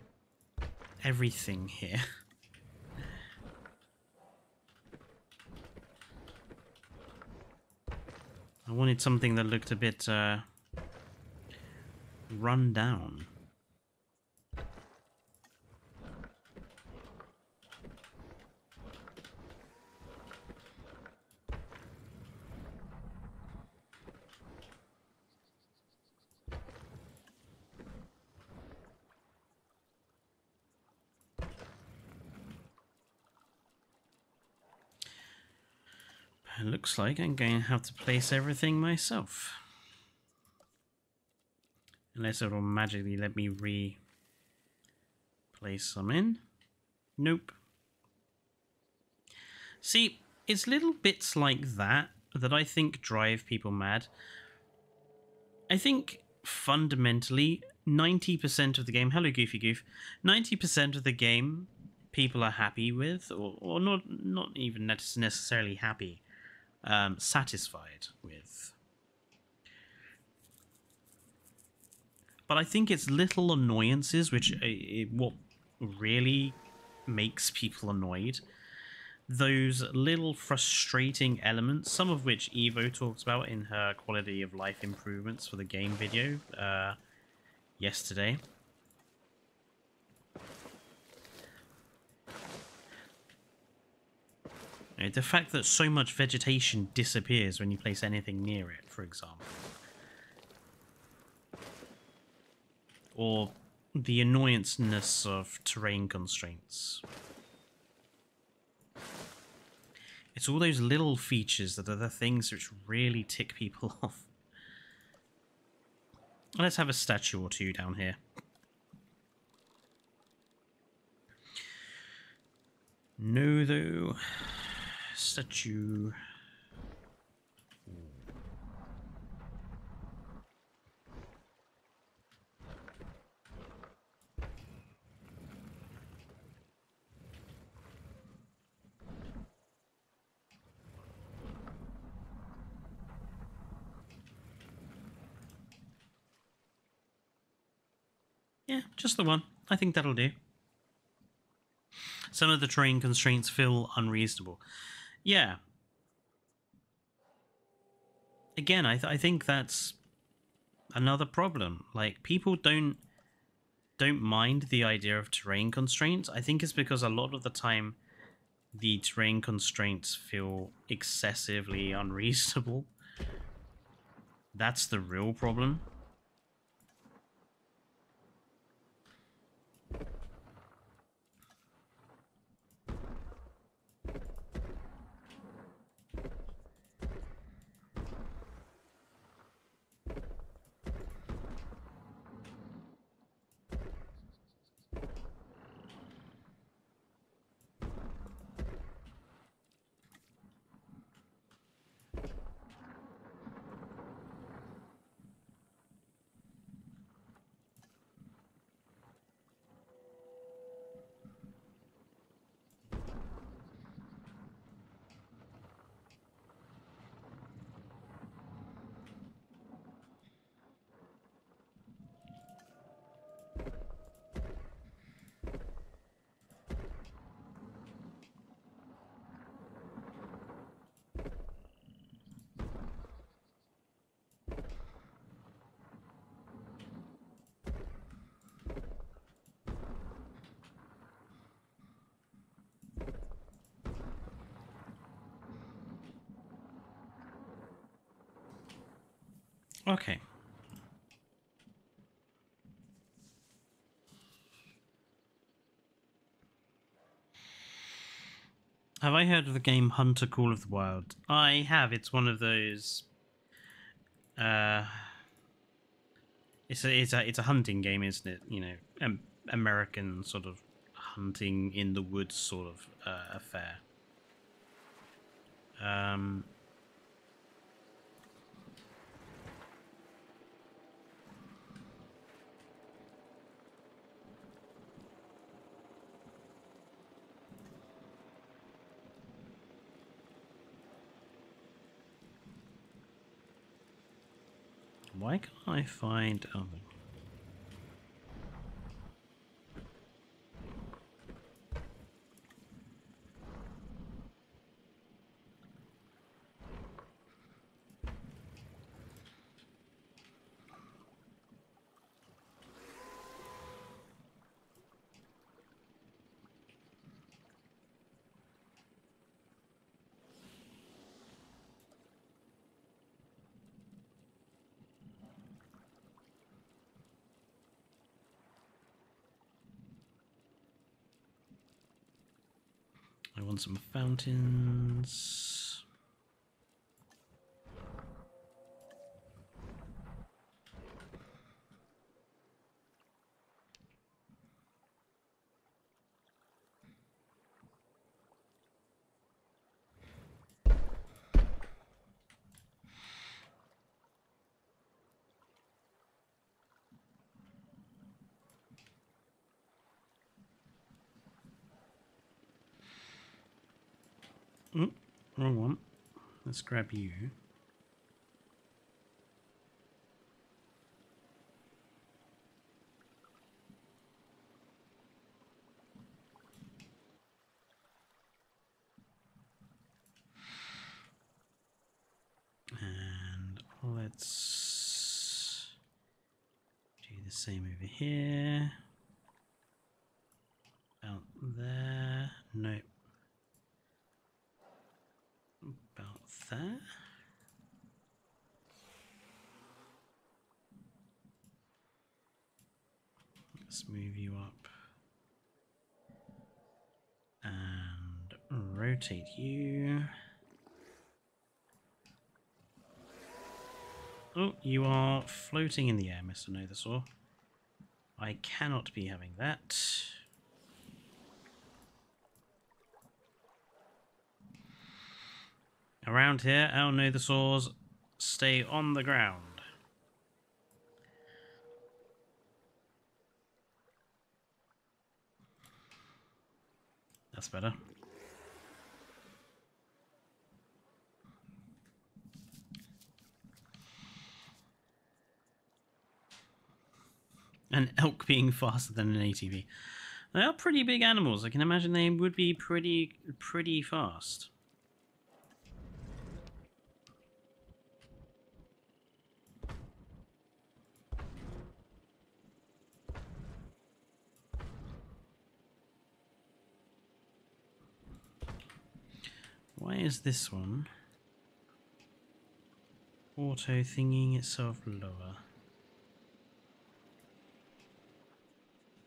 everything here. I wanted something that looked a bit uh, run down. It looks like I'm going to have to place everything myself. Unless it'll magically let me re-place some in. Nope. See, it's little bits like that that I think drive people mad. I think fundamentally 90% of the game, hello Goofy Goof, 90% of the game people are happy with, or, or not, not even necessarily happy um, satisfied with. But I think it's little annoyances which uh, what really makes people annoyed. Those little frustrating elements, some of which Evo talks about in her quality of life improvements for the game video uh, yesterday. The fact that so much vegetation disappears when you place anything near it, for example. Or the annoyanceness of terrain constraints. It's all those little features that are the things which really tick people off. Let's have a statue or two down here. No, though statue. Yeah, just the one. I think that'll do. Some of the terrain constraints feel unreasonable. Yeah. Again, I, th I think that's another problem. Like people don't don't mind the idea of terrain constraints. I think it's because a lot of the time the terrain constraints feel excessively unreasonable. That's the real problem. Okay. Have I heard of the game Hunter Call of the Wild? I have. It's one of those. Uh, it's a it's a it's a hunting game, isn't it? You know, um, American sort of hunting in the woods sort of uh, affair. Um, Why can't I find... I want some fountains. Oh, wrong one. Let's grab you. And let's do the same over here. Out there. Nope. About there. Let's move you up. And rotate you. Oh, you are floating in the air, Mr. Nothosaur. I cannot be having that. Around here, our Nothosaurs stay on the ground. That's better. An elk being faster than an ATV. They are pretty big animals. I can imagine they would be pretty, pretty fast. Why is this one auto thingying itself lower?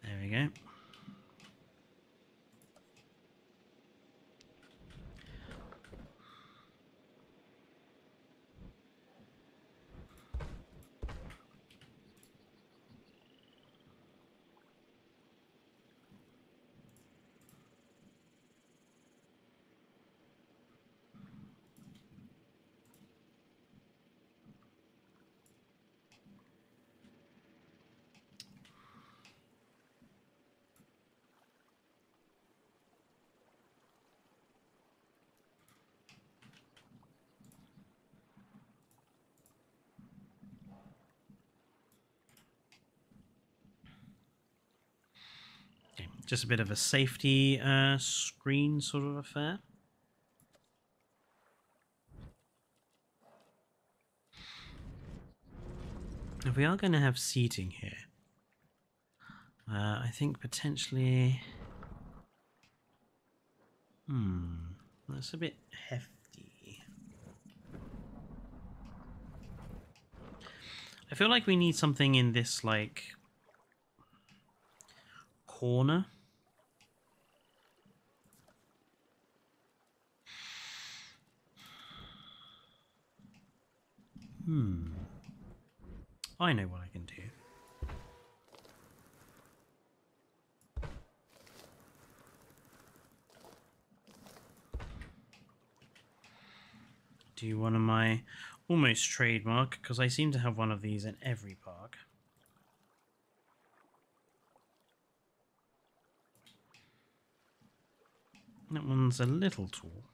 There we go. Just a bit of a safety uh, screen sort of affair. If we are going to have seating here, uh, I think potentially. Hmm, that's a bit hefty. I feel like we need something in this, like, corner. Hmm. I know what I can do. Do one of my almost trademark, because I seem to have one of these in every park. That one's a little tall.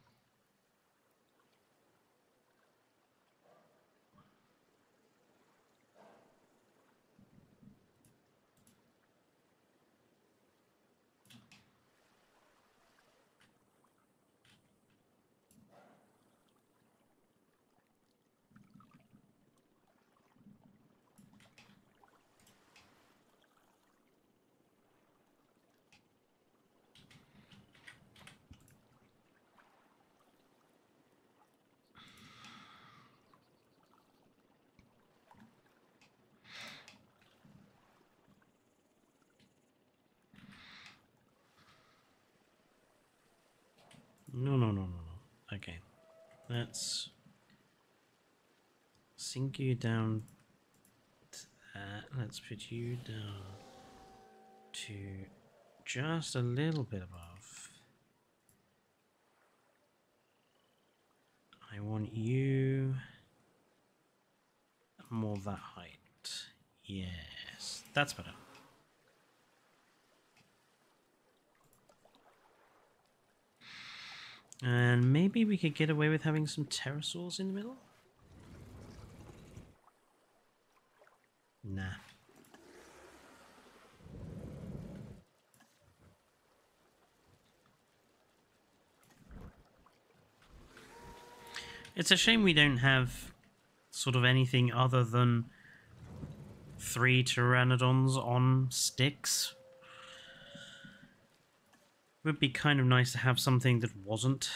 No, no, no, no, no. Okay. Let's sink you down to that. Uh, let's put you down to just a little bit above. I want you more that height. Yes, that's better. And maybe we could get away with having some pterosaurs in the middle? Nah. It's a shame we don't have sort of anything other than three pteranodons on sticks It would be kind of nice to have something that wasn't.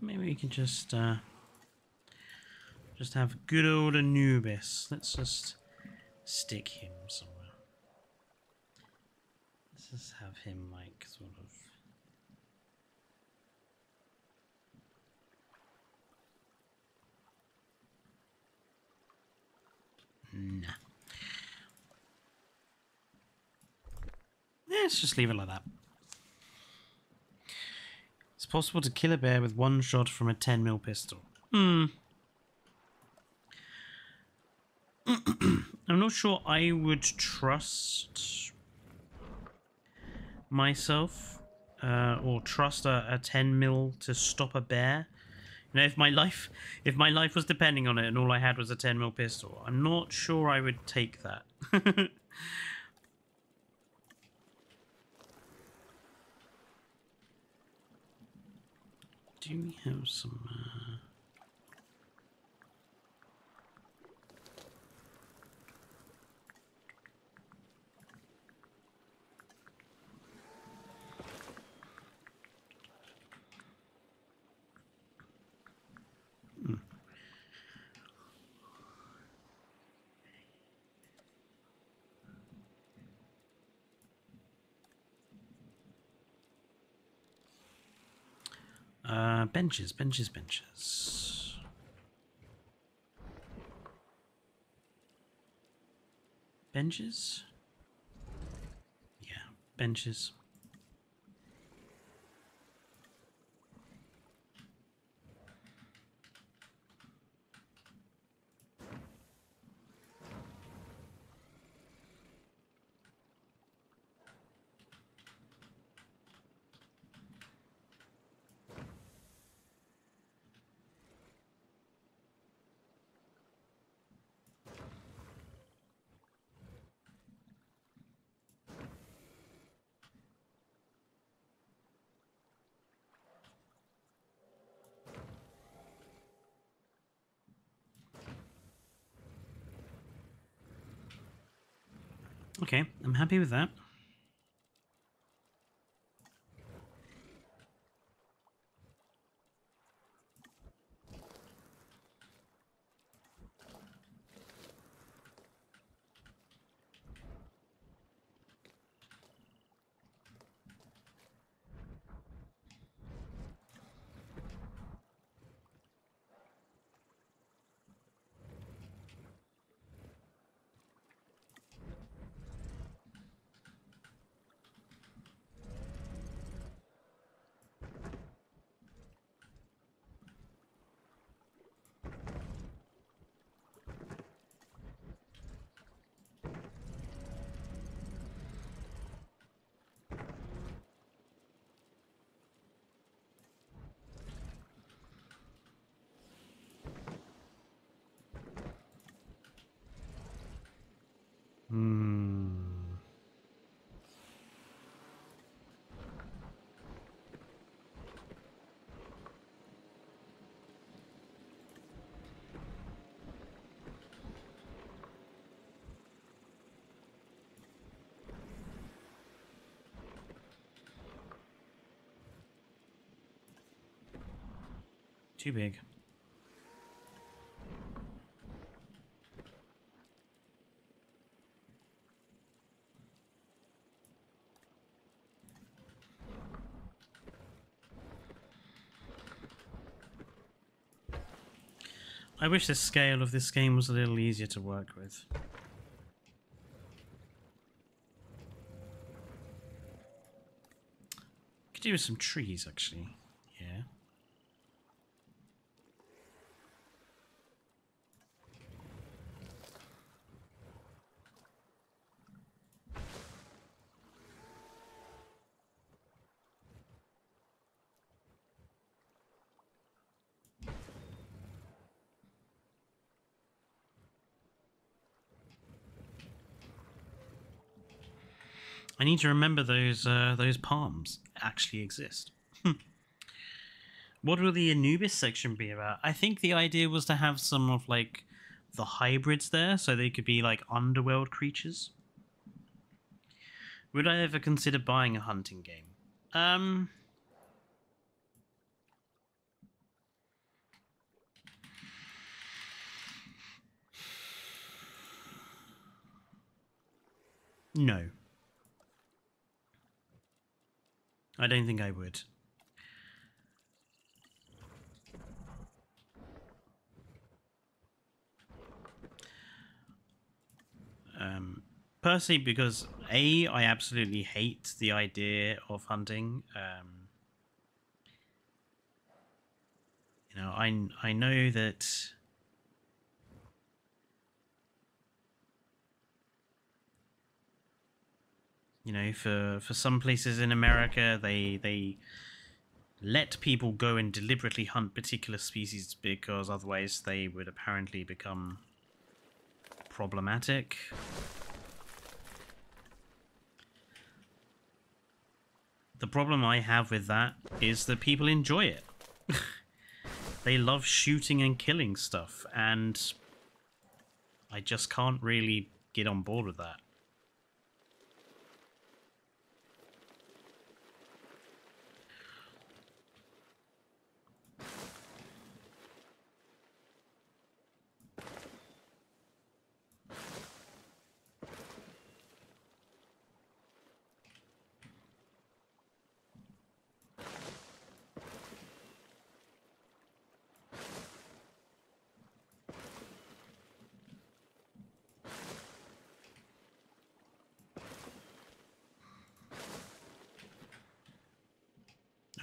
maybe we can just uh, just have good old Anubis. Let's just stick him somewhere. Let's just have him like sort of. Nah. Let's just leave it like that. It's possible to kill a bear with one shot from a 10 mil pistol. Hmm. I'm not sure I would trust myself uh, or trust a, a 10 mil to stop a bear. You know, if my life if my life was depending on it and all I had was a 10 mil pistol, I'm not sure I would take that. do we have some... Uh... Uh, benches, benches, benches. Benches? Yeah, benches. Okay, I'm happy with that. Too big. I wish the scale of this game was a little easier to work with. Could do with some trees, actually. Yeah. I need to remember those uh, those palms actually exist. what will the Anubis section be about? I think the idea was to have some of like the hybrids there, so they could be like underworld creatures. Would I ever consider buying a hunting game? Um. No. I don't think I would. Um, personally, because A, I absolutely hate the idea of hunting. Um, you know, I, I know that you know for for some places in america they they let people go and deliberately hunt particular species because otherwise they would apparently become problematic. The problem i have with that is that people enjoy it. They love shooting and killing stuff and i just can't really get on board with that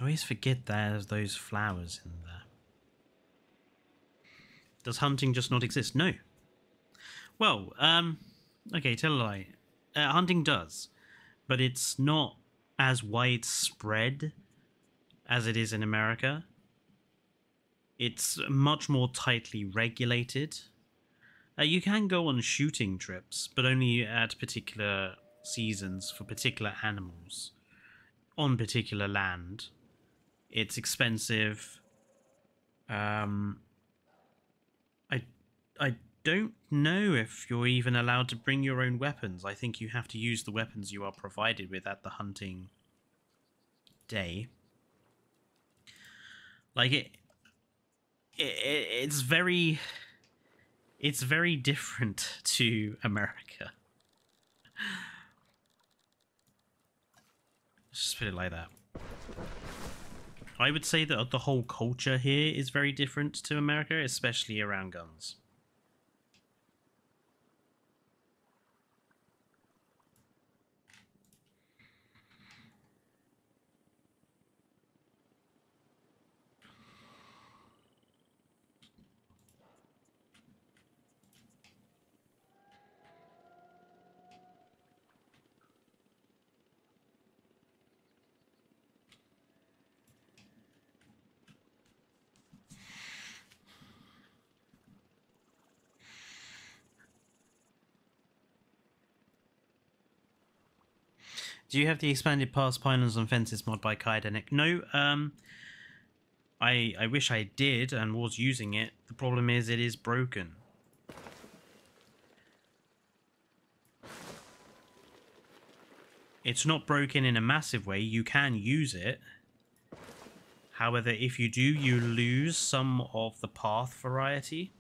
always forget there's those flowers in there. Does hunting just not exist? No. Well, um, okay, tell a lie. Uh, hunting does, but it's not as widespread as it is in America. It's much more tightly regulated. Uh, you can go on shooting trips, but only at particular seasons for particular animals on particular land. It's expensive. Um, I I don't know if you're even allowed to bring your own weapons. I think you have to use the weapons you are provided with at the hunting day. Like it, it it's very it's very different to America. Let's just put it like that. I would say that the whole culture here is very different to America, especially around guns. Do you have the expanded paths, pylons, and fences mod by Kaidenic? No, um, I I wish I did and was using it. The problem is it is broken. It's not broken in a massive way. You can use it. However, if you do, you lose some of the path variety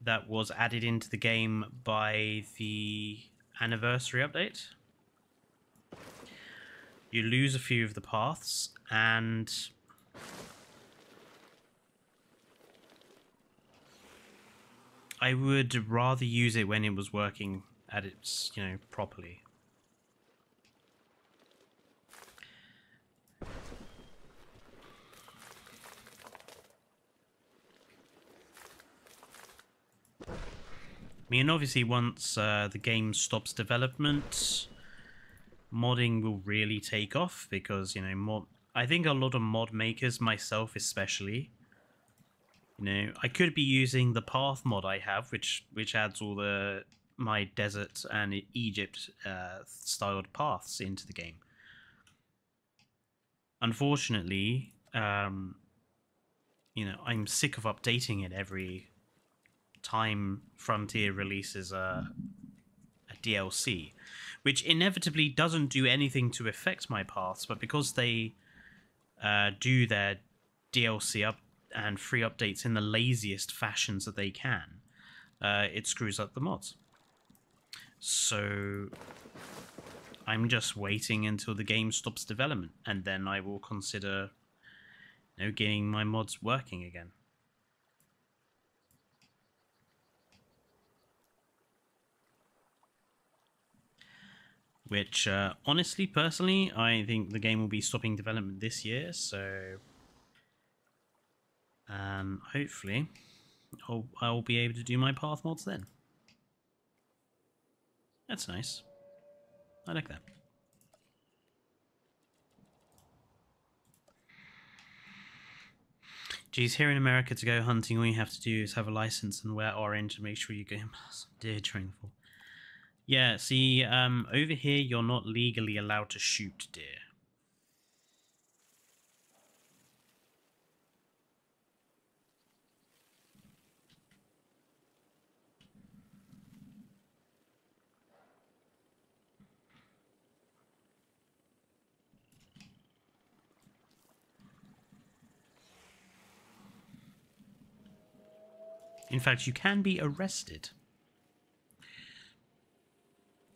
that was added into the game by the anniversary update you lose a few of the paths, and I would rather use it when it was working at its, you know, properly. I mean, obviously, once uh, the game stops development, modding will really take off because you know mod I think a lot of mod makers myself especially you know I could be using the path mod I have which which adds all the my desert and Egypt uh, styled paths into the game. Unfortunately um you know I'm sick of updating it every time Frontier releases a, a DLC which inevitably doesn't do anything to affect my paths, but because they uh, do their DLC up and free updates in the laziest fashions that they can, uh, it screws up the mods. So I'm just waiting until the game stops development, and then I will consider, you know, getting my mods working again. Which uh, honestly, personally, I think the game will be stopping development this year. So um, hopefully, I'll, I'll be able to do my path mods then. That's nice. I like that. Geez, here in America to go hunting, all you have to do is have a license and wear orange and make sure you get deer during the fall. Yeah, see, um, over here you're not legally allowed to shoot deer. In fact, you can be arrested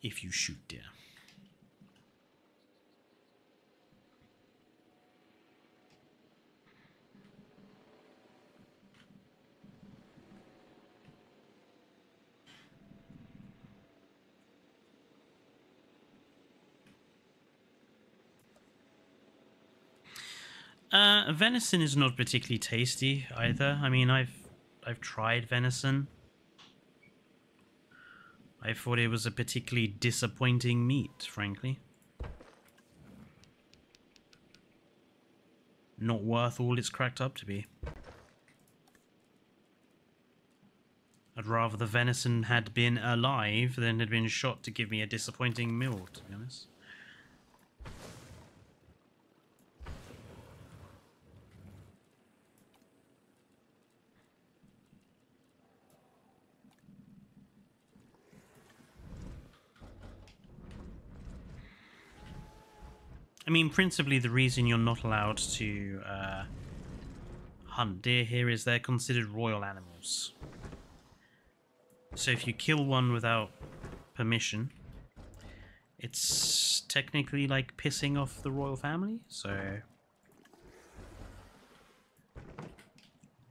if you shoot deer. Uh, venison is not particularly tasty either. I mean, I've I've tried venison. I thought it was a particularly disappointing meat, frankly. Not worth all it's cracked up to be. I'd rather the venison had been alive than had been shot to give me a disappointing meal, to be honest. I mean, principally, the reason you're not allowed to uh, hunt deer here is they're considered royal animals. So if you kill one without permission, it's technically like pissing off the royal family, so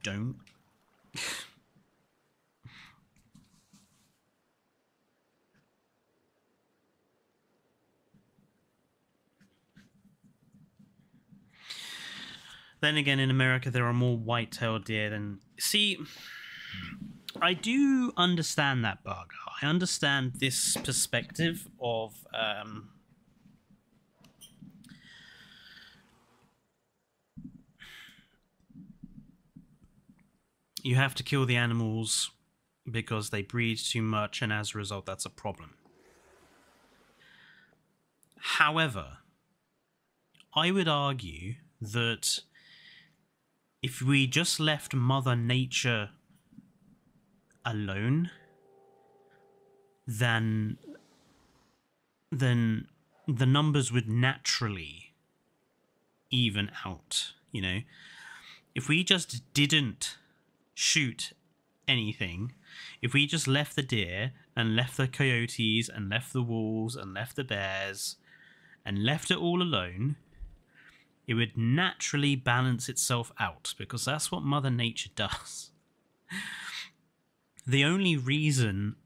don't. Then again, in America, there are more white-tailed deer than. See, I do understand that, Barger. I understand this perspective of um, you have to kill the animals because they breed too much, and as a result, that's a problem. However, I would argue that if we just left Mother Nature alone, then then the numbers would naturally even out. You know, if we just didn't shoot anything, if we just left the deer and left the coyotes and left the wolves and left the bears and left it all alone, it would naturally balance itself out because that's what Mother Nature does. The only reason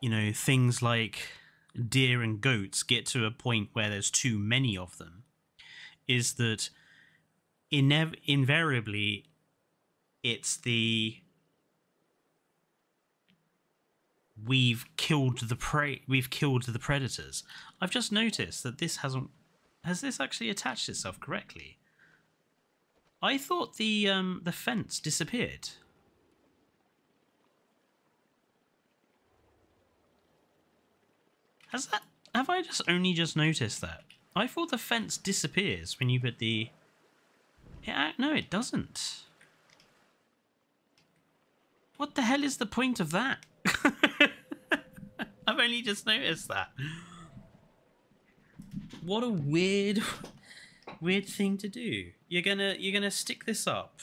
you know things like deer and goats get to a point where there's too many of them is that inev- invariably it's the we've killed the prey we've killed the predators. I've just noticed that this hasn't has this actually attached itself correctly? I thought the um the fence disappeared. Has that have i just only just noticed that? I thought the fence disappears when you put the yeah no it doesn't. What the hell is the point of that I've only just noticed that. What a weird, weird thing to do. You're gonna you're gonna stick this up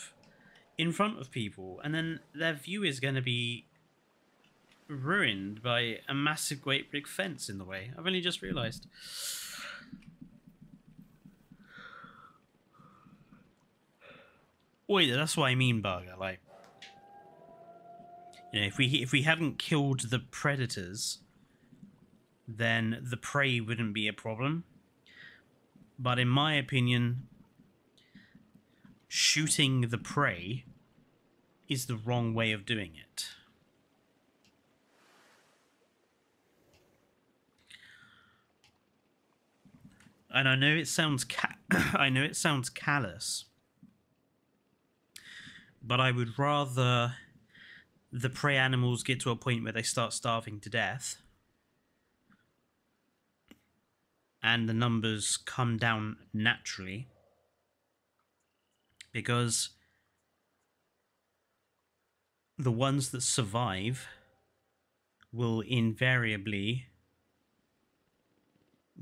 in front of people, and then their view is gonna be ruined by a massive great big fence in the way. I've only just realised. Wait, that's what I mean, Barger. Like, you know, if we if we hadn't killed the predators, then the prey wouldn't be a problem. But in my opinion, shooting the prey is the wrong way of doing it. And I know it sounds I know it sounds callous, but I would rather the prey animals get to a point where they start starving to death and the numbers come down naturally because the ones that survive will invariably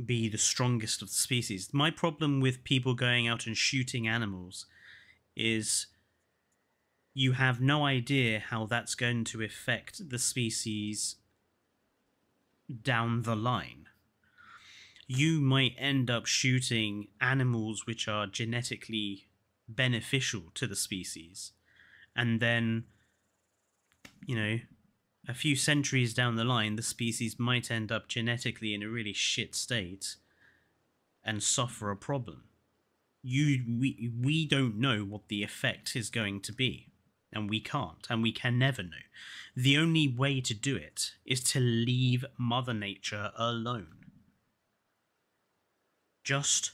be the strongest of the species. My problem with people going out and shooting animals is you have no idea how that's going to affect the species down the line. You might end up shooting animals which are genetically beneficial to the species, and then, you know, a few centuries down the line, the species might end up genetically in a really shit state and suffer a problem. You, we, we don't know what the effect is going to be and we can't, and we can never know. The only way to do it is to leave Mother Nature alone. Just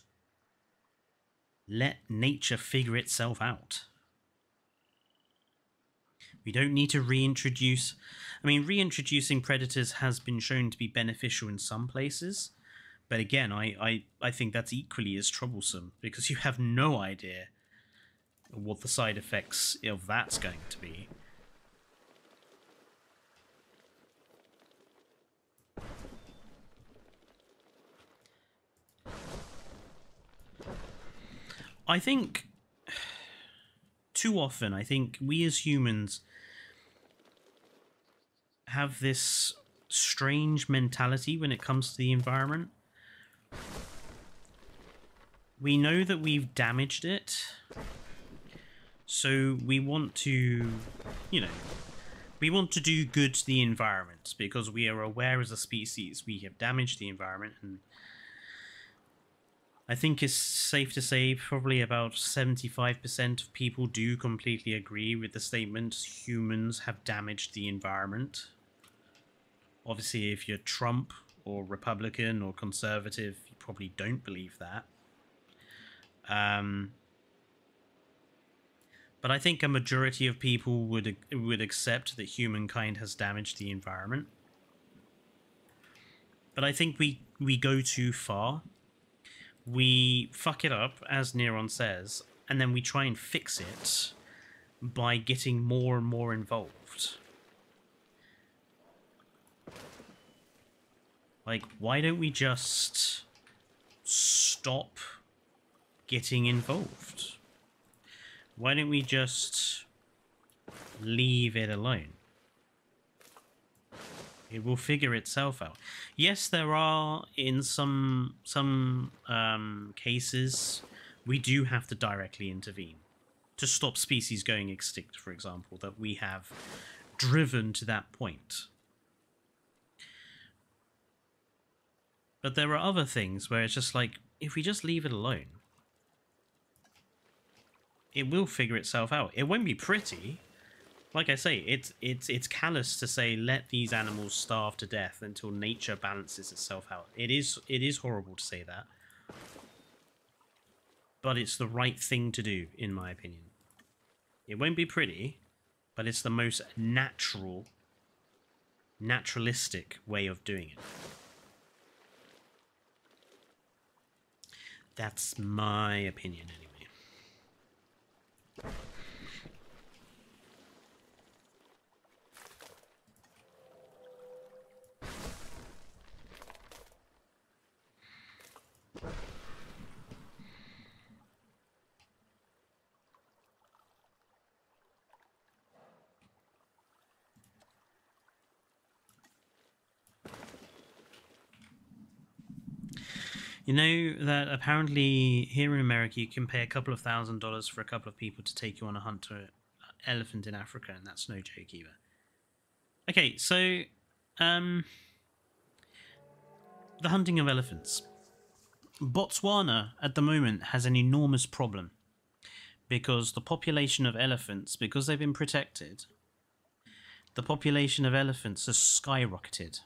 let nature figure itself out. We don't need to reintroduce. I mean, reintroducing predators has been shown to be beneficial in some places, but again, I, I, I think that's equally as troublesome because you have no idea what the side effects of that's going to be. I think too often, I think we as humans have this strange mentality when it comes to the environment. We know that we've damaged it, so we want to, you know, we want to do good to the environment because we are aware as a species we have damaged the environment and I think it's safe to say probably about 75% of people do completely agree with the statement humans have damaged the environment. Obviously, if you're Trump or Republican or conservative, you probably don't believe that. Um, but I think a majority of people would would accept that humankind has damaged the environment. But I think we we go too far we fuck it up, as Neron says, and then we try and fix it by getting more and more involved. Like, why don't we just stop getting involved? Why don't we just leave it alone? It will figure itself out. Yes, there are in some some um, cases we do have to directly intervene to stop species going extinct, for example, that we have driven to that point. But there are other things where it's just like, if we just leave it alone, it will figure itself out. It won't be pretty, like I say, it's it's it's callous to say let these animals starve to death until nature balances itself out. It is it is horrible to say that. But it's the right thing to do, in my opinion. It won't be pretty, but it's the most natural, naturalistic way of doing it. That's my opinion, anyway. You know that apparently here in America you can pay a couple of thousand dollars for a couple of people to take you on a hunt to an elephant in Africa, and that's no joke either. Okay, so um, the hunting of elephants. Botswana at the moment has an enormous problem because the population of elephants, because they've been protected, the population of elephants has skyrocketed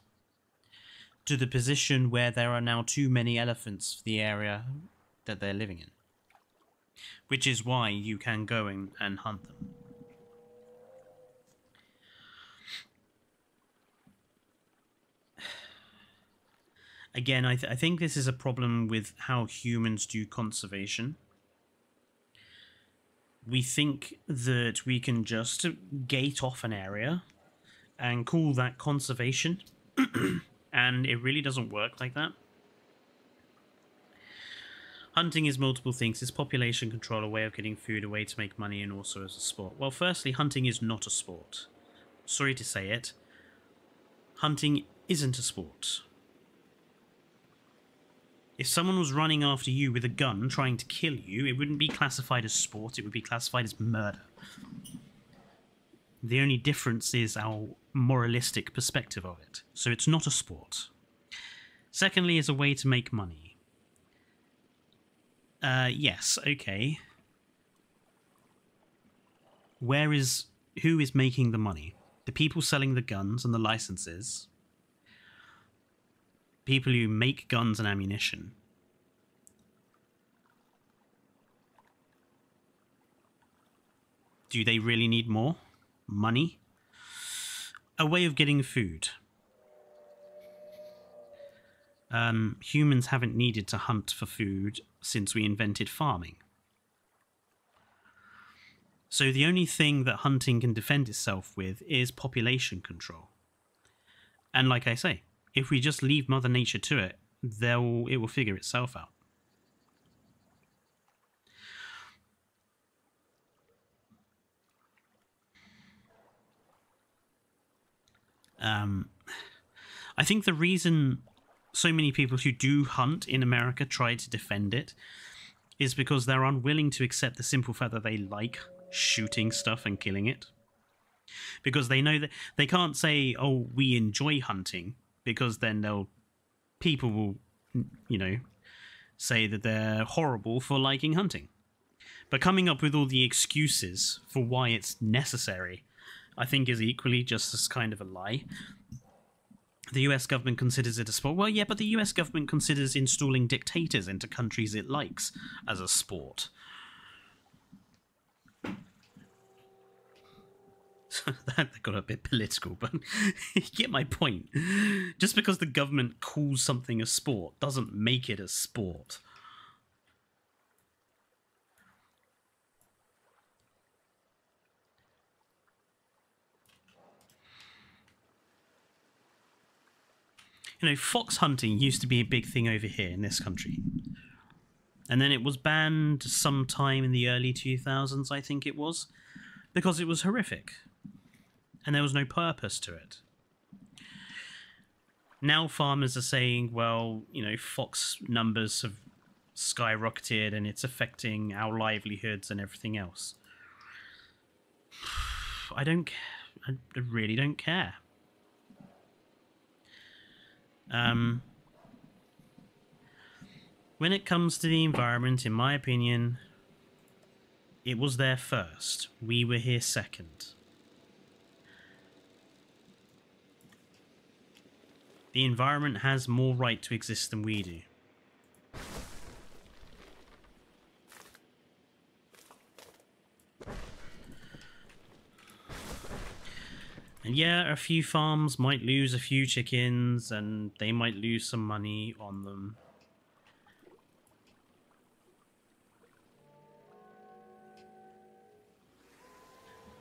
to the position where there are now too many elephants for the area that they're living in. Which is why you can go and, and hunt them. Again, I, th I think this is a problem with how humans do conservation. We think that we can just gate off an area and call that conservation. and it really doesn't work like that. Hunting is multiple things. It's population control, a way of getting food, a way to make money, and also as a sport. Well, firstly, hunting is not a sport. Sorry to say it. Hunting isn't a sport. If someone was running after you with a gun trying to kill you, it wouldn't be classified as sport, it would be classified as murder. The only difference is our moralistic perspective of it. So it's not a sport. Secondly, is a way to make money. Uh, yes, okay. Where is who is making the money? The people selling the guns and the licenses. People who make guns and ammunition. Do they really need more money? A way of getting food. Um, humans haven't needed to hunt for food since we invented farming. So the only thing that hunting can defend itself with is population control. And like I say, if we just leave Mother Nature to it, they'll, it will figure itself out. Um, I think the reason so many people who do hunt in America try to defend it is because they're unwilling to accept the simple fact that they like shooting stuff and killing it. Because they know that they can't say, "Oh, we enjoy hunting," because then they'll people will, you know, say that they're horrible for liking hunting. But coming up with all the excuses for why it's necessary, I think, is equally just as kind of a lie. The US government considers it a sport. Well, yeah, but the US government considers installing dictators into countries it likes as a sport. that got a bit political, but you get my point. Just because the government calls something a sport doesn't make it a sport. You know, fox hunting used to be a big thing over here in this country. And then it was banned sometime in the early 2000s, I think it was, because it was horrific and there was no purpose to it. Now farmers are saying, well, you know, fox numbers have skyrocketed and it's affecting our livelihoods and everything else. I don't, I really don't care. Um, when it comes to the environment, in my opinion, it was there first. We were here second. The environment has more right to exist than we do. And yeah, a few farms might lose a few chickens and they might lose some money on them.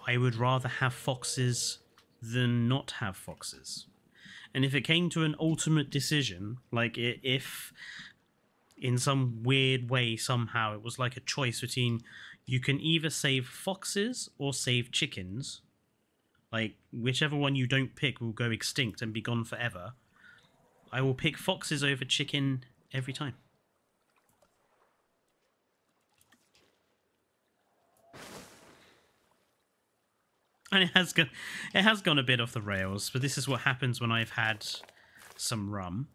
I would rather have foxes than not have foxes. And if it came to an ultimate decision, like if in some weird way somehow it was like a choice between you can either save foxes or save chickens, like whichever one you don't pick will go extinct and be gone forever. I will pick foxes over chicken every time. and it has gone it has gone a bit off the rails but this is what happens when i've had some rum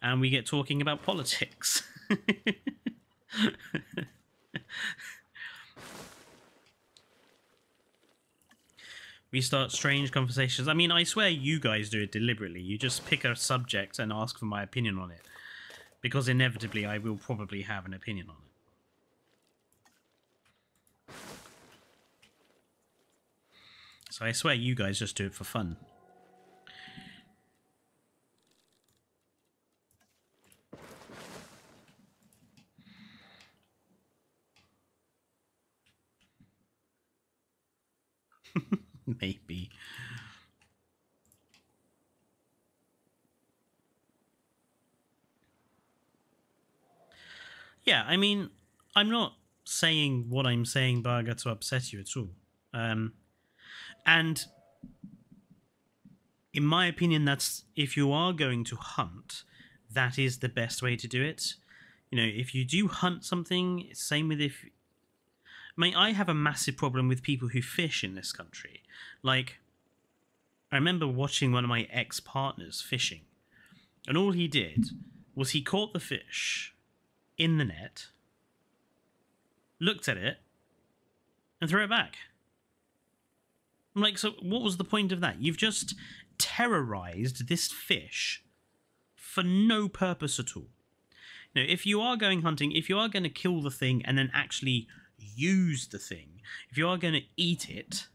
and we get talking about politics we start strange conversations. I mean i swear you guys do it deliberately. You just pick a subject and ask for my opinion on it. Because inevitably i will probably have an opinion on it. So I swear you guys just do it for fun. Maybe. Yeah, I mean, I'm not saying what I'm saying, Barga, to upset you at all. Um, and in my opinion, that's if you are going to hunt, that is the best way to do it. You know, if you do hunt something, same with if. Mean, I have a massive problem with people who fish in this country. Like, I remember watching one of my ex partners fishing, and all he did was he caught the fish in the net, looked at it, and threw it back. I'm like, so what was the point of that? You've just terrorized this fish for no purpose at all. Now, if you are going hunting, if you are going to kill the thing and then actually use the thing, if you are going to eat it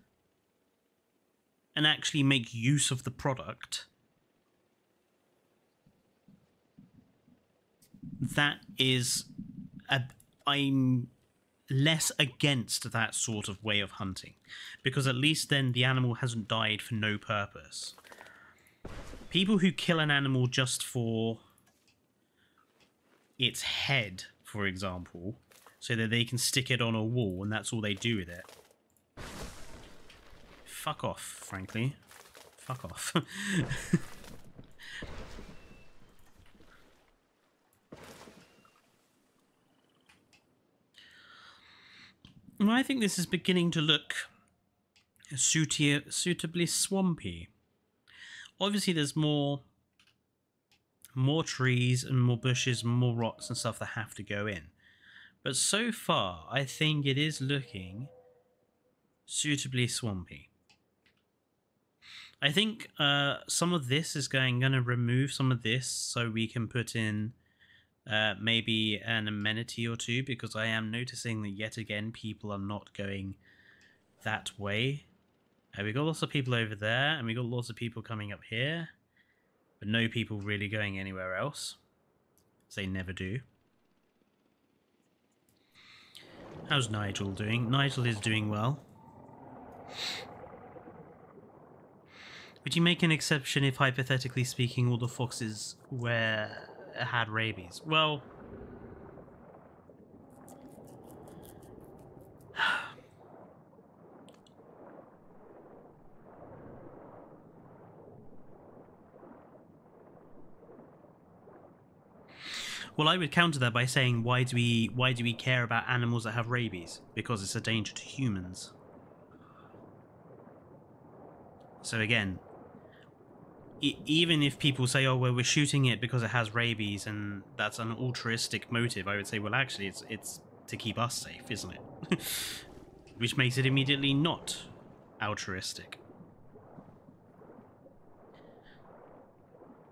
and actually make use of the product, that is a, I'm less against that sort of way of hunting because at least then the animal hasn't died for no purpose. People who kill an animal just for its head, for example, so that they can stick it on a wall and that's all they do with it. Fuck off, frankly. fuck off. I think this is beginning to look suitably swampy. Obviously, there's more more trees and more bushes and more rocks and stuff that have to go in. But so far, I think it is looking suitably swampy. I think uh, some of this is going, going to remove some of this so we can put in uh, maybe an amenity or two because I am noticing that yet again people are not going that way. Uh, we got lots of people over there and we got lots of people coming up here but no people really going anywhere else. They never do. How's Nigel doing? Nigel is doing well. Would you make an exception if, hypothetically speaking, all the foxes were had rabies? Well, Well, I would counter that by saying, why do we why do we care about animals that have rabies? Because it's a danger to humans. So again, e even if people say, "Oh, well, we're shooting it because it has rabies," and that's an altruistic motive, I would say, well, actually, it's it's to keep us safe, isn't it? Which makes it immediately not altruistic.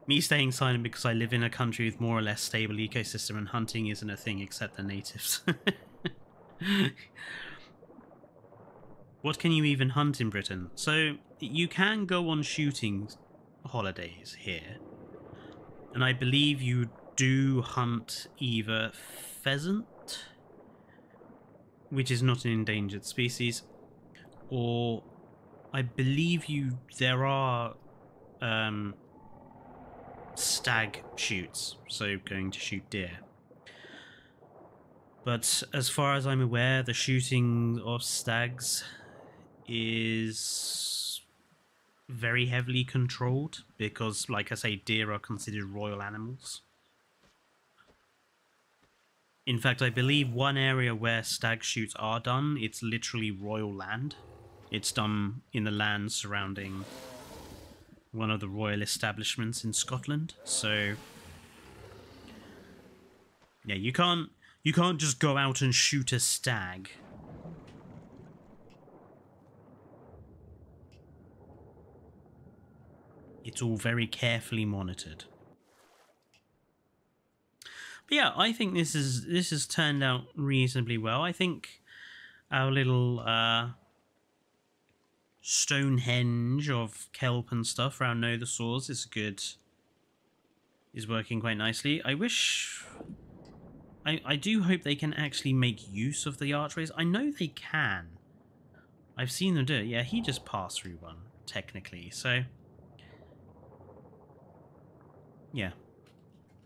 Me staying silent because I live in a country with more or less stable ecosystem and hunting isn't a thing except the natives. what can you even hunt in Britain? So, you can go on shooting holidays here. And I believe you do hunt either pheasant, which is not an endangered species, or I believe you there are um, stag shoots, so going to shoot deer. But as far as I'm aware, the shooting of stags is very heavily controlled because, like I say, deer are considered royal animals. In fact, I believe one area where stag shoots are done, it's literally royal land. It's done in the land surrounding one of the royal establishments in Scotland. So yeah, you can't you can't just go out and shoot a stag. It's all very carefully monitored. But yeah, I think this is this has turned out reasonably well. I think our little uh, Stonehenge of kelp and stuff around Nothosaurs is good. Is working quite nicely. I wish... I, I do hope they can actually make use of the archways. I know they can. I've seen them do it. Yeah, he just passed through one, technically. So, yeah.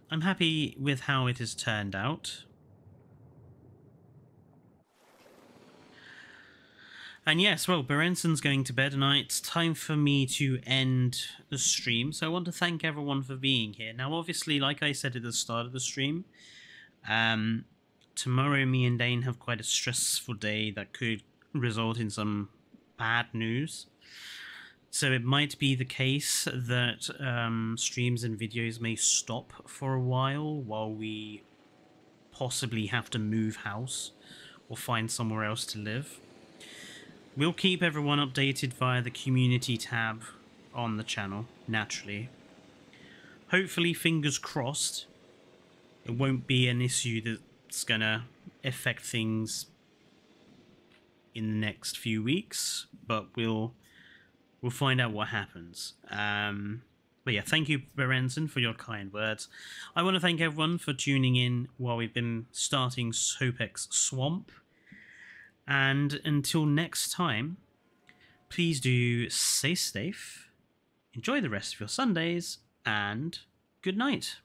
I'm happy with how it has turned out. And yes, well, Berenson's going to bed, and it's time for me to end the stream. So I want to thank everyone for being here. Now, obviously, like I said at the start of the stream, um, tomorrow me and Dane have quite a stressful day that could result in some bad news. So it might be the case that um, streams and videos may stop for a while while we possibly have to move house or find somewhere else to live. We'll keep everyone updated via the community tab on the channel, naturally. Hopefully, fingers crossed, it won't be an issue that's gonna affect things in the next few weeks, but we'll we'll find out what happens. Um, but yeah, thank you, Berenson, for your kind words. I want to thank everyone for tuning in while we've been starting Sobek's Swamp. And until next time, please do stay safe, enjoy the rest of your Sundays, and good night.